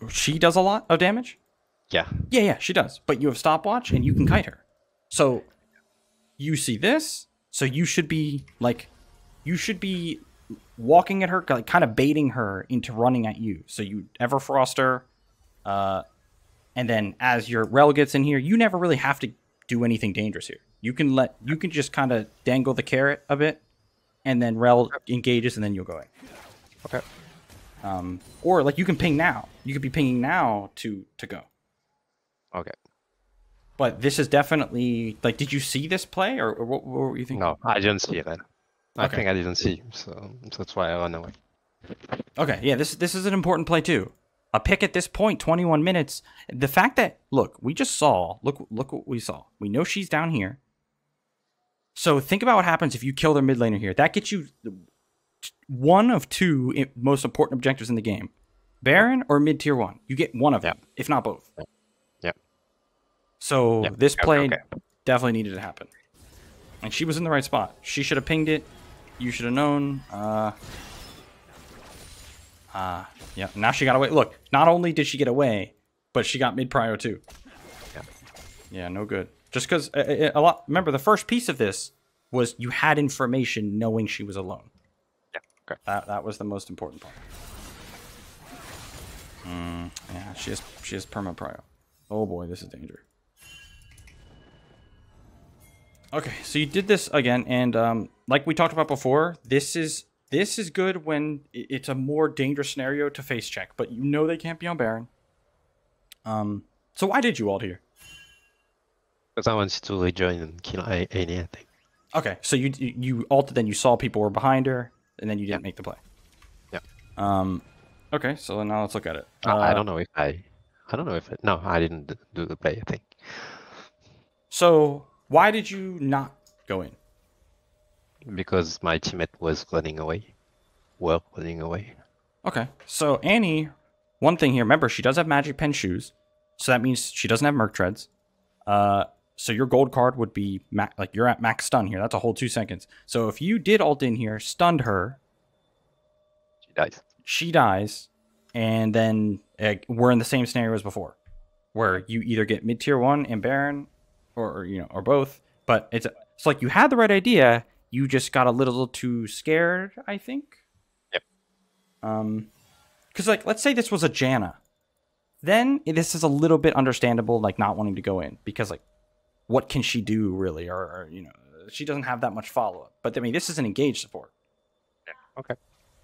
she does a lot of damage. Yeah. Yeah, yeah, she does. But you have stopwatch and you can kite her. So you see this, so you should be like you should be walking at her, like kind of baiting her into running at you. So you Everfrost her, uh, and then as your Rell gets in here, you never really have to do anything dangerous here. You can let you can just kind of dangle the carrot a bit, and then Rell engages, and then you'll go in. Okay. Um, or like you can ping now. You could be pinging now to to go. Okay. But this is definitely like. Did you see this play, or, or what, what were you thinking? No, I didn't see it. Then. I Okay. think I didn't see, so that's why I ran away. Okay, yeah, this this is an important play too. A pick at this point, 21 minutes. The fact that look, we just saw, look look what we saw. We know she's down here. So think about what happens if you kill their mid laner here. That gets you one of two most important objectives in the game. Baron or mid tier 1. You get one of them, if not both. Yeah. So this play okay. definitely needed to happen. And she was in the right spot. She should have pinged it. You should have known. Uh Ah, yeah. Now she got away. Look, not only did she get away, but she got mid prio too. Yeah. Yeah, no good. Just because a, a lot. Remember, the first piece of this was you had information knowing she was alone. Yeah. Okay. That that was the most important part. Mm, yeah, she has she has perma prio. Oh boy, this is danger. Okay, so you did this again, and um, like we talked about before, this is this is good when it's a more dangerous scenario to face check, but you know they can't be on Baron. Um, so why did you ult here? Because I wanted to rejoin and kill A- Annie, I think. Okay, so you you you ulted, then you saw people were behind her, and then you didn't make the play. Yeah. Um, okay, so now let's look at it. Uh, I don't know if I. I don't know if I, no, I didn't do the play. I think So why did you not go in? because my teammate was running away. Well, running away. Okay, so Annie, one thing here. Remember, she does have magic pen shoes, so that means she doesn't have merc treads. Uh, so your gold card would be ma- like you're at max stun here. That's a whole two seconds. So if you did alt in here, stunned her, She dies. she dies, and then uh, we're in the same scenario as before, where you either get mid tier one and Baron, or, or you know, or both. But it's it's like you had the right idea, you just got a little too scared. I think. Yep. Um, because like let's say this was a Janna, then this is a little bit understandable, like not wanting to go in because like, what can she do really, or, or you know, she doesn't have that much follow up. But I mean, this is an engaged support. Okay.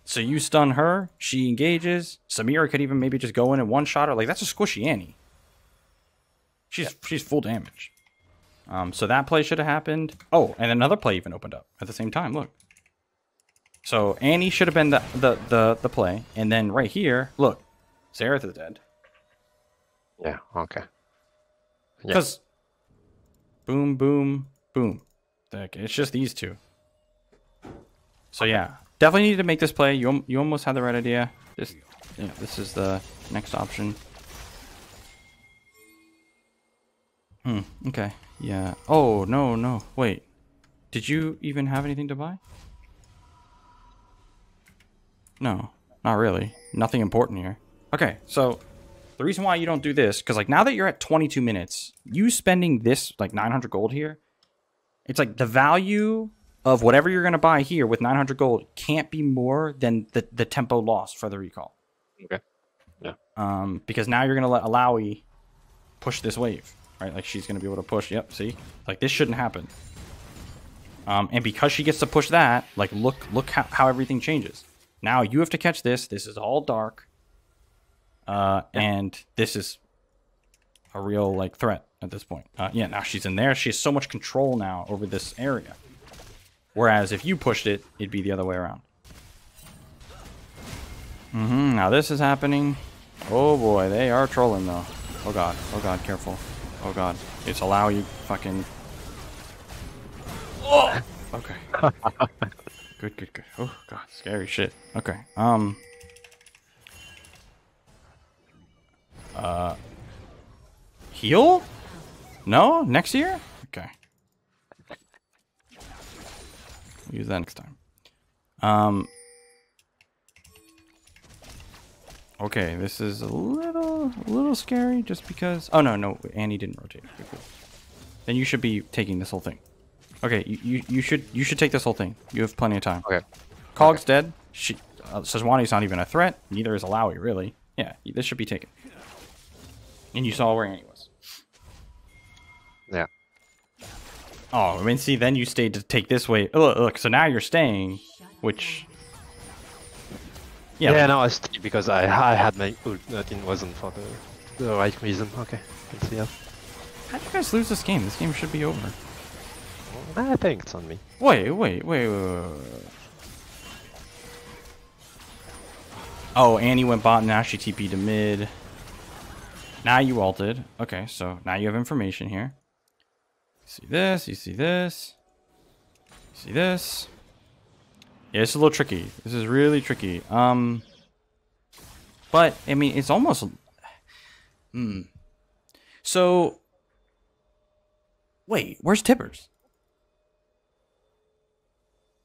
So you stun her, she engages. Samira could even maybe just go in and one shot her. Like that's a squishy Annie. She's she's full damage. Um, so that play should have happened. Oh, and another play even opened up at the same time. Look. So Annie should have been the the the, the play, and then right here, look, Xerath is dead Yeah. Okay. Yeah. because boom, boom, boom. It's just these two. So yeah, definitely needed to make this play. You you almost had the right idea. This yeah, this is the next option. Hmm. Okay. Yeah. Oh no no wait. Did you even have anything to buy? No, not really. Nothing important here. Okay, so the reason why you don't do this, because like now that you're at 22 minutes, you spending this like 900 gold here, it's like the value of whatever you're gonna buy here with 900 gold can't be more than the the tempo lost for the recall. Okay. Yeah. Um, because now you're gonna let Alawi push this wave, right? Like she's gonna be able to push. Yep. See, like this shouldn't happen. Um, and because she gets to push that, like look look how, how everything changes. Now you have to catch this. This is all dark. Uh, and this is a real like threat at this point. Uh, yeah, now she's in there. She has so much control now over this area. Whereas if you pushed it, it'd be the other way around. Mm-hmm. Now this is happening. Oh boy, they are trolling though. Oh god. Oh god, careful. Oh god. It's allow you fucking. Oh. Okay. good, good, good. Oh god, scary shit. Okay. Um. Uh. Heal? No, next year. Okay. We'll use that next time. Um. Okay, this is a little, a little scary just because. Oh no, no, Annie didn't rotate. Okay, cool. Then you should be taking this whole thing. Okay, you, you, you should you should take this whole thing. You have plenty of time. Okay. Kog's dead. She, uh, Sejuani's not even a threat. Neither is Alawi, really. Yeah, this should be taken. And you saw where Annie was. Yeah. Oh, I mean, see, then you stayed to take this way. Oh, look, look so now you're staying, which. Yeah, Yeah, no, I stayed because I I had my ult, it wasn't for the the right reason. Okay, can see that. how'd you guys lose this game? This game should be over. I think it's on me. Wait, wait, wait, wait, wait, wait. Oh, Annie went bot, now she TP'd to mid. Now you ulted. Okay, so now you have information here. See this, you see this. You see this. Yeah, it's a little tricky. This is really tricky. Um But I mean it's almost Hmm. So Wait, where's Tibbers?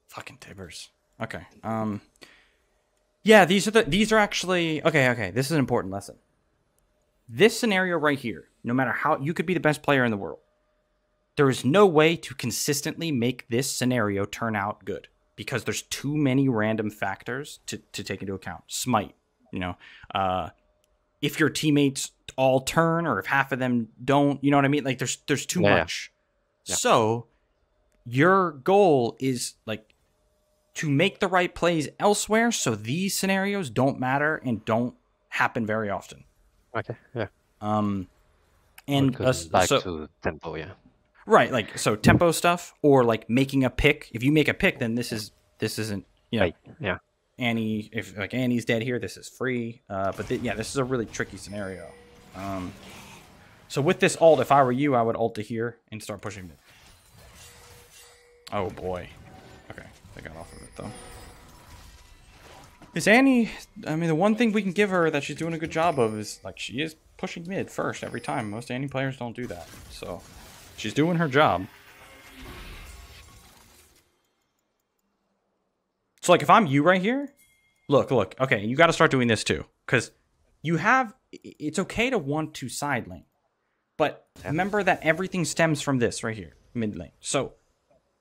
Fucking Tibbers. Okay. Um Yeah, these are the these are actually okay, okay. This is an important lesson. This scenario right here, no matter how you could be the best player in the world, there is no way to consistently make this scenario turn out good because there's too many random factors to, to take into account. Smite, you know, uh, if your teammates all turn or if half of them don't, you know what I mean? Like there's there's too Yeah, much. Yeah. So your goal is like to make the right plays elsewhere so these scenarios don't matter and don't happen very often. Okay, yeah. Um and go uh, back so to tempo, yeah. right, like so tempo stuff or like making a pick. If you make a pick, then this is this isn't you know Right, yeah. Annie. If like Annie's dead here, this is free. Uh, but th- yeah, this is a really tricky scenario. Um, so with this alt, if I were you, I would alt to here and start pushing mid. Oh boy. Okay, they got off of it though. Is Annie? I mean, the one thing we can give her that she's doing a good job of is like she is pushing mid first every time. Most Annie players don't do that, so she's doing her job. So like if I'm you right here, look, look, okay, you got to start doing this too, because you have. It's okay to want to side lane, but remember that everything stems from this right here, mid lane. So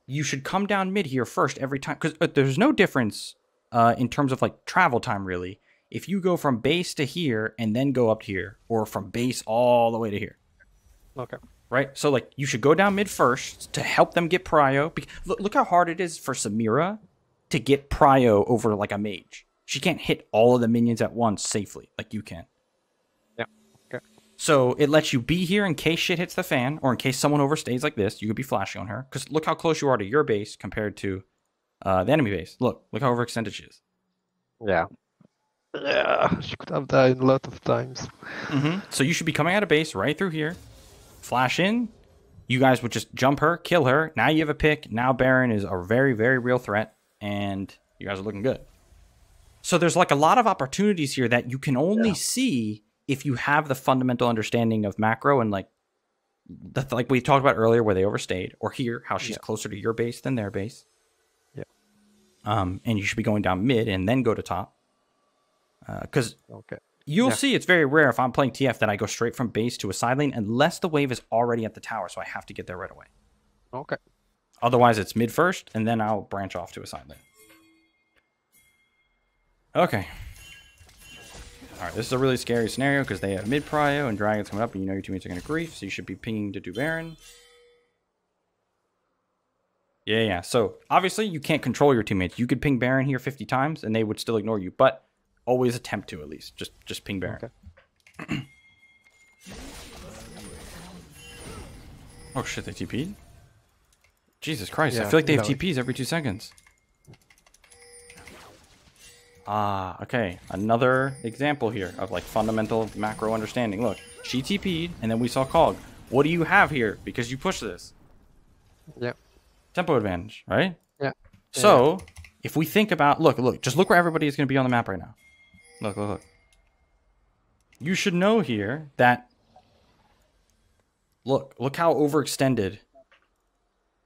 you should come down mid here first every time, because uh, there's no difference uh, in terms of like travel time really. If you go from base to here and then go up here, or from base all the way to here, Okay. right? So like you should go down mid first to help them get prio. Bec- Look, look how hard it is for Samira to get prio over like a mage. She can't hit all of the minions at once safely like you can. Yeah. Okay. So it lets you be here in case shit hits the fan, or in case someone overstays like this. You could be flashing on her because look how close you are to your base compared to uh, the enemy base. Look, look how overextended she is. Yeah. Yeah, she could have died a lot of times. hmm So you should be coming out of base right through here, flash in. You guys would just jump her, kill her. Now you have a pick. Now Baron is a very, very real threat, and you guys are looking good. So there's like a lot of opportunities here that you can only Yeah. see if you have the fundamental understanding of macro and like, the, like we talked about earlier, where they overstayed, or here how she's Yeah. closer to your base than their base. Um, and you should be going down mid and then go to top. Because Okay. You'll Yeah. see it's very rare if I'm playing TF that I go straight from base to a side lane unless the wave is already at the tower, so I have to get there right away. Okay. Otherwise, it's mid first, and then I'll branch off to a side lane. Okay. All right, this is a really scary scenario because they have mid prio and dragons coming up, and you know your teammates are going to grief, so you should be pinging to do Baron. Yeah, yeah. So obviously, you can't control your teammates. You could ping Baron here 50 times, and they would still ignore you, but always attempt to at least. Just, just ping Baron. Okay. Oh shit, they TP'd? Jesus Christ, I feel like they have. TPs every two seconds. Ah, okay. Another example here of like fundamental macro understanding. Look, she TP'd and then we saw Kog. What do you have here? Because you push this. Yeah. Tempo advantage, right? Yeah. So, if we think about look, look, just look where everybody is going to be on the map right now. Look, look, look. You should know here that look, look how overextended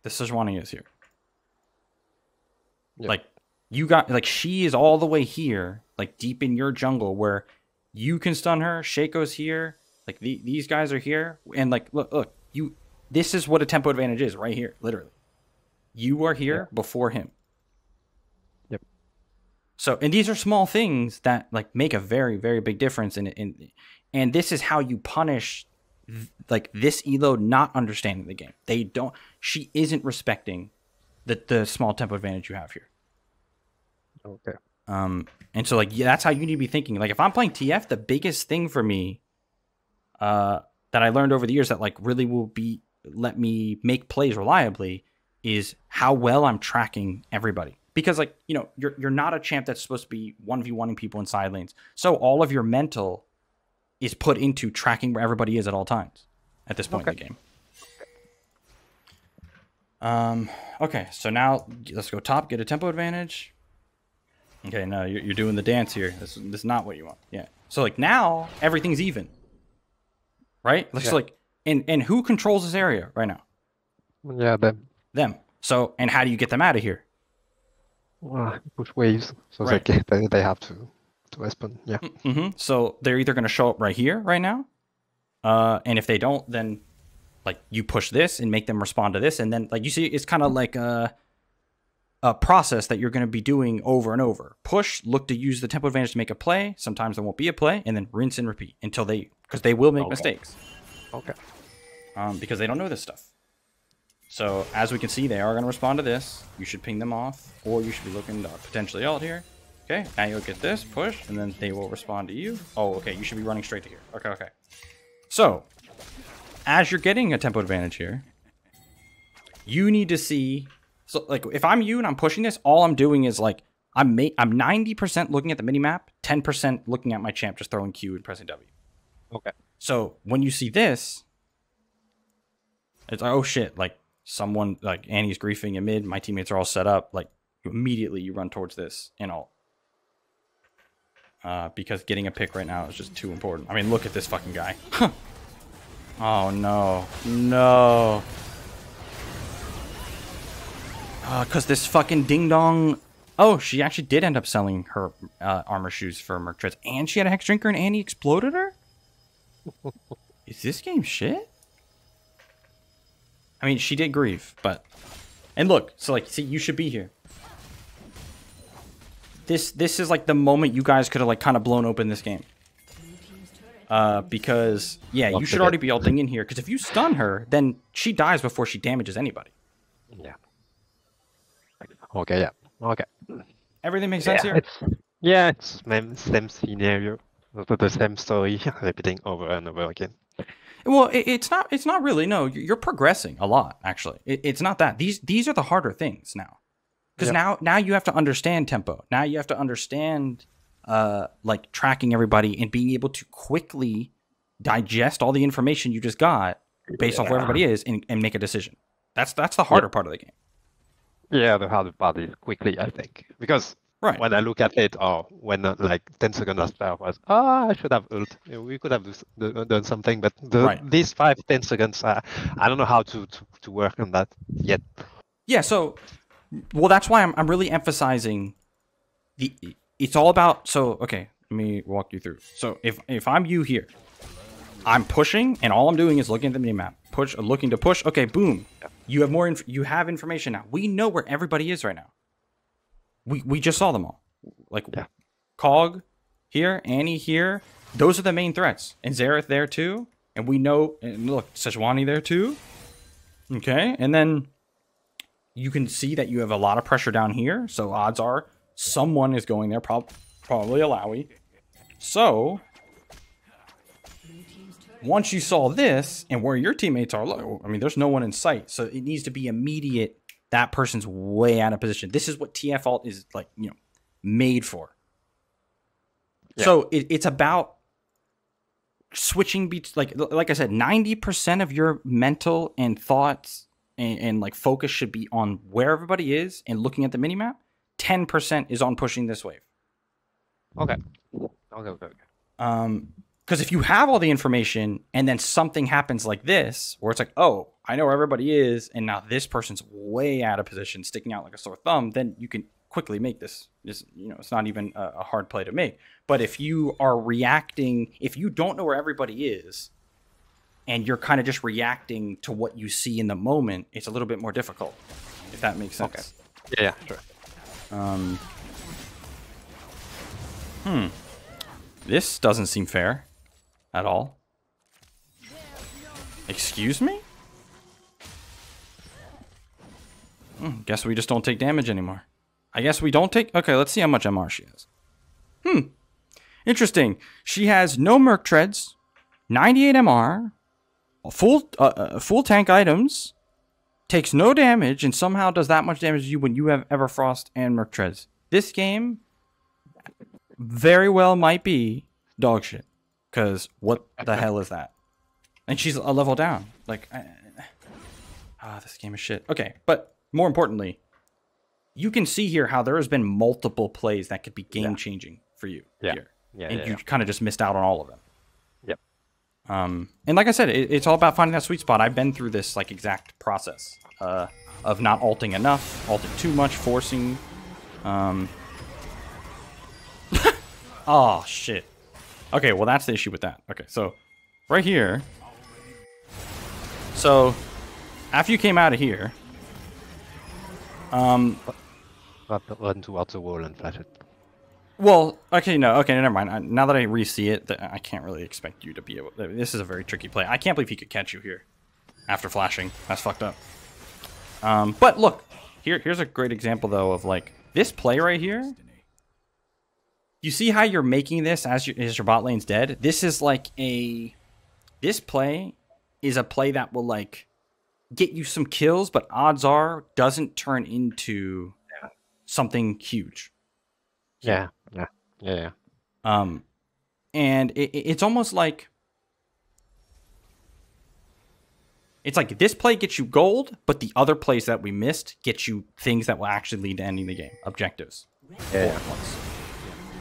the Sejuani is here. Yeah. Like you got like she is all the way here, like deep in your jungle where You can stun her. Shaco's here. Like the, these guys are here, and like look, look, you. This is what a tempo advantage is right here, literally. You are here Yeah. before him. Yep. So, and these are small things that like make a very, very big difference. In in, and this is how you punish like this elo not understanding the game. They don't. She isn't respecting the the small tempo advantage you have here. Okay. Um, and so like yeah, that's how you need to be thinking. Like if I'm playing TF, the biggest thing for me, uh, that I learned over the years that like really will be let me make plays reliably is how well I'm tracking everybody. Because like you know you're you're not a champ that's supposed to be one v oneing people in side lanes. So all of your mental is put into tracking where everybody is at all times at this point in the game. Um. Okay. So now let's go top. Get a tempo advantage. Okay. No, you're, you're doing the dance here. This, this is not what you want. Yeah. So like now everything's even. Right. Looks Yeah. like and and who controls this area right now? Yeah, then Them. So and how do you get them out of here? uh, push waves, so Right. they, they they have to to respond. Yeah. hmm So they're either going to show up right here, right now, uh, and if they don't, then like you push this and make them respond to this, and then like you see, it's kind of like a a process that you're going to be doing over and over. Push, look to use the tempo advantage to make a play. Sometimes there won't be a play, and then rinse and repeat until they because they will make Okay. mistakes Okay. um, because they don't know this stuff. So as we can see, they are going to respond to this. You should ping them off, or you should be looking to potentially ult here. Okay, now you'll get this push, and then they will respond to you. Oh, okay, you should be running straight to here. Okay, okay. So as you're getting a tempo advantage here, you need to see. So like, if I'm you and I'm pushing this, all I'm doing is like I'm I'm 90% looking at the mini map, 10% looking at my champ, just throwing Q and pressing W. Okay. So when you see this, it's like, oh shit, like someone like Annie's griefing in mid, my teammates are all set up, like immediately you run towards this and all. Uh, because getting a pick right now is just too important. I mean, look at this fucking guy. oh no. No. Uh, cause this fucking ding dong. Oh, she actually did end up selling her uh, armor shoes for Merc Treads, and she had a Hexdrinker, and Annie exploded her. Is this game shit? I mean, she did grieve, but and look, so like, see, you should be here. This this is like the moment you guys could have like kind of blown open this game. Uh, because yeah, you should already be ulting in here. Because if you stun her, then she dies before she damages anybody. Yeah. Okay. Yeah. Okay. Everything makes sense yeah, here. It's, yeah, it's same same scenario, the, the same story repeating over and over again. Well, it, it's not. It's not really. No, you're progressing a lot. Actually, it, it's not that. These these are the harder things now, because Yep. now now you have to understand tempo. Now you have to understand, uh, like tracking everybody and being able to quickly digest all the information you just got based off where everybody is and, and make a decision. That's that's the harder part of the game. Yeah, the hard part is quickly, I think, because Right. when I look at it, or when uh, like 10 seconds after I was, oh, I should have ult. We could have do- done something, but the, Right. these five, 10 seconds, uh, I don't know how to, to, to work on that yet. Yeah, so well that's why I'm I'm really emphasizing the it's all about so okay, let me walk you through. So if if I'm you here, I'm pushing and all I'm doing is looking at the mini map. Push looking to push. Okay, boom. You have more inf- you have information now. We know where everybody is right now. We we just saw them all. Like Yeah. Kog here, Annie here. Those are the main threats. And Xerath there too. And we know and look, Sejuani there too. Okay, and then you can see that you have a lot of pressure down here. So odds are someone is going there, prob- probably a Lowy. So once you saw this and where your teammates are, look, I mean, there's no one in sight. So it needs to be immediate. That person's way out of position. This is what TF alt is like, you know, made for. Yeah. So it, it's about switching beats like like I said, 90% of your mental and thoughts and, and like focus should be on where everybody is and looking at the minimap. 10% is on pushing this wave. Okay. Okay, okay, okay. Um, because if you have all the information and then something happens like this, where it's like, oh, I know where everybody is, and now this person's way out of position, sticking out like a sore thumb, then you can quickly make this. Just you know, it's not even a, a hard play to make. But if you are reacting, if you don't know where everybody is, and you're kind of just reacting to what you see in the moment, it's a little bit more difficult. If that makes sense. Okay. Yeah, yeah, sure. Um. Hmm. This doesn't seem fair at all. Excuse me? Hmm, guess we just don't take damage anymore. I guess we don't take. Okay, let's see how much MR she has. Hmm. Interesting. She has no Merc Treads, 98 MR, full uh, uh, full tank items, takes no damage, and somehow does that much damage to you when you have Everfrost and Merc Treads. This game very well might be dog shit. Because what the hell is that? And she's a level down. Like, ah, this game is shit. Okay, but more importantly, you can see here how there has been multiple plays that could be game changing for you Yeah. here, Yeah, and yeah, you yeah. kind of just missed out on all of them. Yep. Um, and like I said, it, it's all about finding that sweet spot. I've been through this like exact process uh, of not alting enough, alting too much, forcing. Um, oh shit. Okay, well that's the issue with that. Okay, so right here. So after you came out of here, um, Run, towards the wall and flash it. Well, okay, no, okay, never mind. I, now that I re-see it, I can't really expect you to be able. This is a very tricky play. I can't believe he could catch you here after flashing. That's fucked up. Um, but look, here, here's a great example though of like this play right here. You see how you're making this as your, as your bot lane's dead. This is like a. This play is a play that will like get you some kills, but odds are doesn't turn into something huge. Yeah, yeah, yeah, yeah. Um, and it, it- it's almost like it's like this play gets you gold, but the other plays that we missed get you things that will actually lead to ending the game, objectives. Yeah.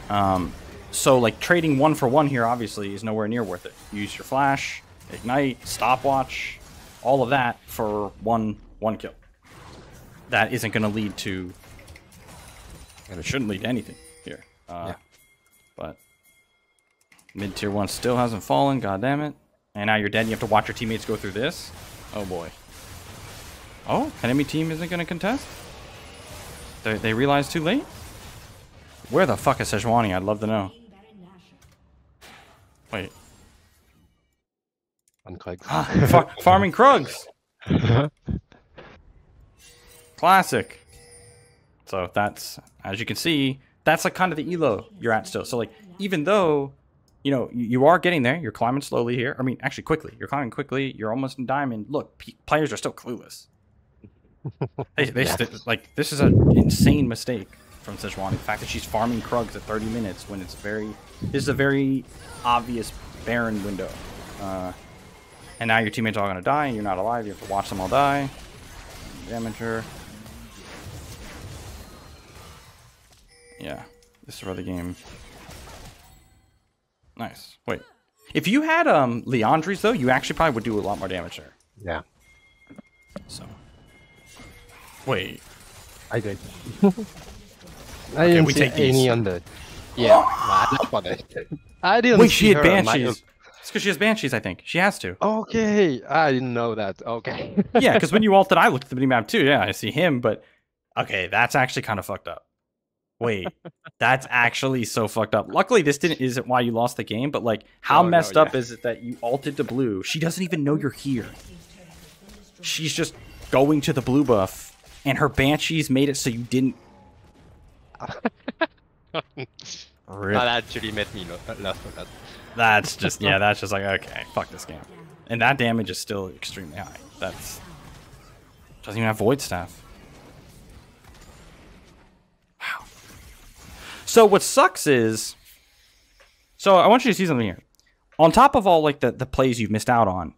Um, so like trading one for one here obviously is nowhere near worth it. Use your flash, ignite, stopwatch, all of that for one one kill. That isn't going to lead to, and it shouldn't lead to anything here. Uh, Yeah. But mid tier one still hasn't fallen. God damn it! And now you're dead. And you have to watch your teammates go through this. Oh boy. Oh, enemy team isn't going to contest. They they realize too late. Where the fuck is Sejuani? I'd love to know. Wait. On Craig. Far- farming Krugs. Classic. So that's, as you can see, that's like kind of the elo you're at still. So like, even though, you know, you, are getting there, you're climbing slowly here. I mean, actually quickly. You're climbing quickly. You're almost in diamond. Look, players are still clueless. They, they Yeah. like this is an insane mistake from Sejuani. The fact that she's farming Krugs at 30 minutes when it's very, this is a very obvious Baron window. Uh, and now your teammates are all gonna die, and you're not alive. You have to watch them all die. Damage her. Yeah, this is where the game. Nice. Wait, if you had um Liandry's though, you actually probably would do a lot more damage there. yeah, So. Wait. I did. I didn't we see take these. any on the. Yeah, nah, that's what I did. I didn't Wait, see she had her on my- banshees. It's because she has banshees, I think. She has to. Okay, I didn't know that. Okay. Yeah, because when you ulted, I looked at the mini map too. Yeah, I see him, but okay, that's actually kind of fucked up. Wait, that's actually so fucked up. Luckily, this didn't isn't why you lost the game, but like, how Oh, no, messed up is it that you ulted to blue? She doesn't even know you're here. She's just going to the blue buff, and her banshees made it so you didn't. Rip. that actually made me lost a lot. That's just yeah, that's just like okay, fuck this game. And that damage is still extremely high. That's doesn't even have void staff. Wow. So what sucks is so I want you to see something here. On top of all like the, the plays you've missed out on,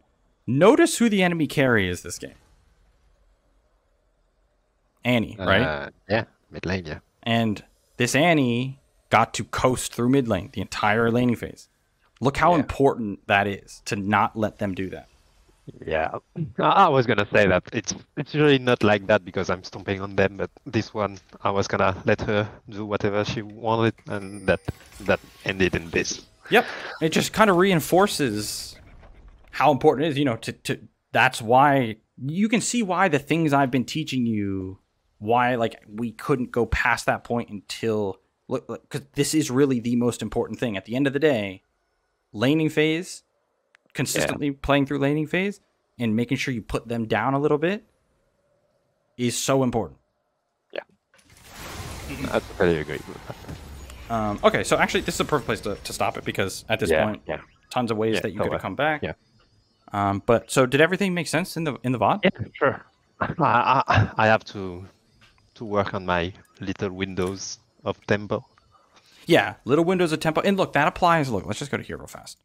notice who the enemy carry is this game. Annie, right? Uh, yeah, mid lane. Yeah. And this Annie got to coast through mid lane the entire laning phase. Look how Yeah. important that is to not let them do that. Yeah, I was gonna say that it's it's really not like that because I'm stomping on them, but this one I was gonna let her do whatever she wanted, and that that ended in this. Yep. It just kind of reinforces how important it is, you know, to, to that's why you can see why the things I've been teaching you, why like we couldn't go past that point until look because this is really the most important thing. At the end of the day, laning phase, consistently playing through laning phase and making sure you put them down a little bit is so important. Yeah. I totally agree. Um, okay, so actually, this is a perfect place to, to stop it because at this Yeah, point, yeah. tons of ways Yeah, that you no could come back. Yeah. Um, but so did everything make sense in the in the VOD? Yeah, sure. I, I I have to to work on my little windows of tempo. Yeah, little windows of tempo. And look, that applies. Look, let's just go to here real fast.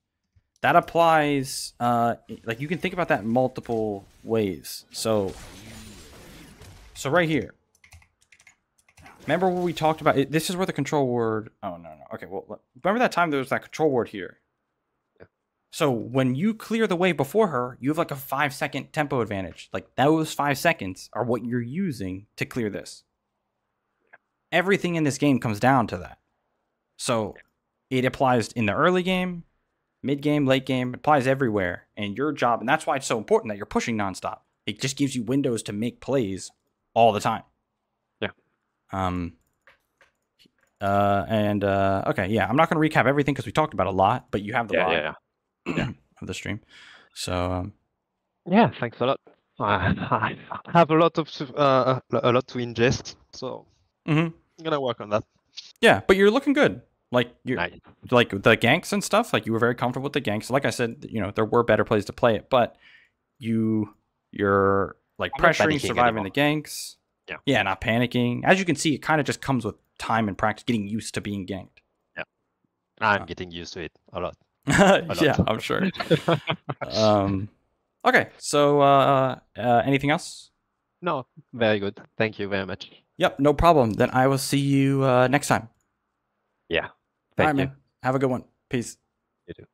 That applies. Uh, like you can think about that in multiple ways. So, so right here. Remember what we talked about? It, this is where the control ward. Oh no no. Okay, well, remember that time there was that control ward here. Yeah. So when you clear the way before her, you have like a five second tempo advantage. Like those five seconds are what you're using to clear this. Everything in this game comes down to that. So it applies in the early game, mid game, late game, it applies everywhere. And your job, and that's why it's so important that you're pushing nonstop. It just gives you windows to make plays all the time. Yeah. Um. Uh. And uh. Okay. Yeah. I'm not going to recap everything because we talked about a lot, but you have the Yeah, vibe yeah, of the stream. So um, yeah. Thanks a lot. I, have a lot of uh, a lot to ingest, so mhm. I'm gonna work on that. Yeah, but you're looking good. Like you're like the ganks and stuff. Like you were very comfortable with the ganks. Like I said, you know there were better plays to play it, but you you're like I'm pressuring, surviving anymore. the ganks. Yeah. yeah, not panicking. As you can see, it kind of just comes with time and practice, getting used to being ganked. Yeah. I'm Uh, getting used to it a lot. yeah, I'm sure. um, okay, so uh, uh, anything else? no, very good. Thank you very much. Yep, no problem. Then I will see you uh, next time. Yeah. Thank right, you. man. Have a good one. Peace. You too.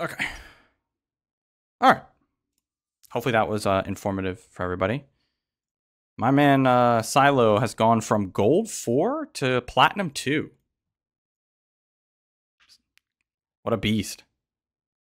Okay. All right. Hopefully that was uh, informative for everybody. My man uh, Silo has gone from gold four to platinum two. What a beast.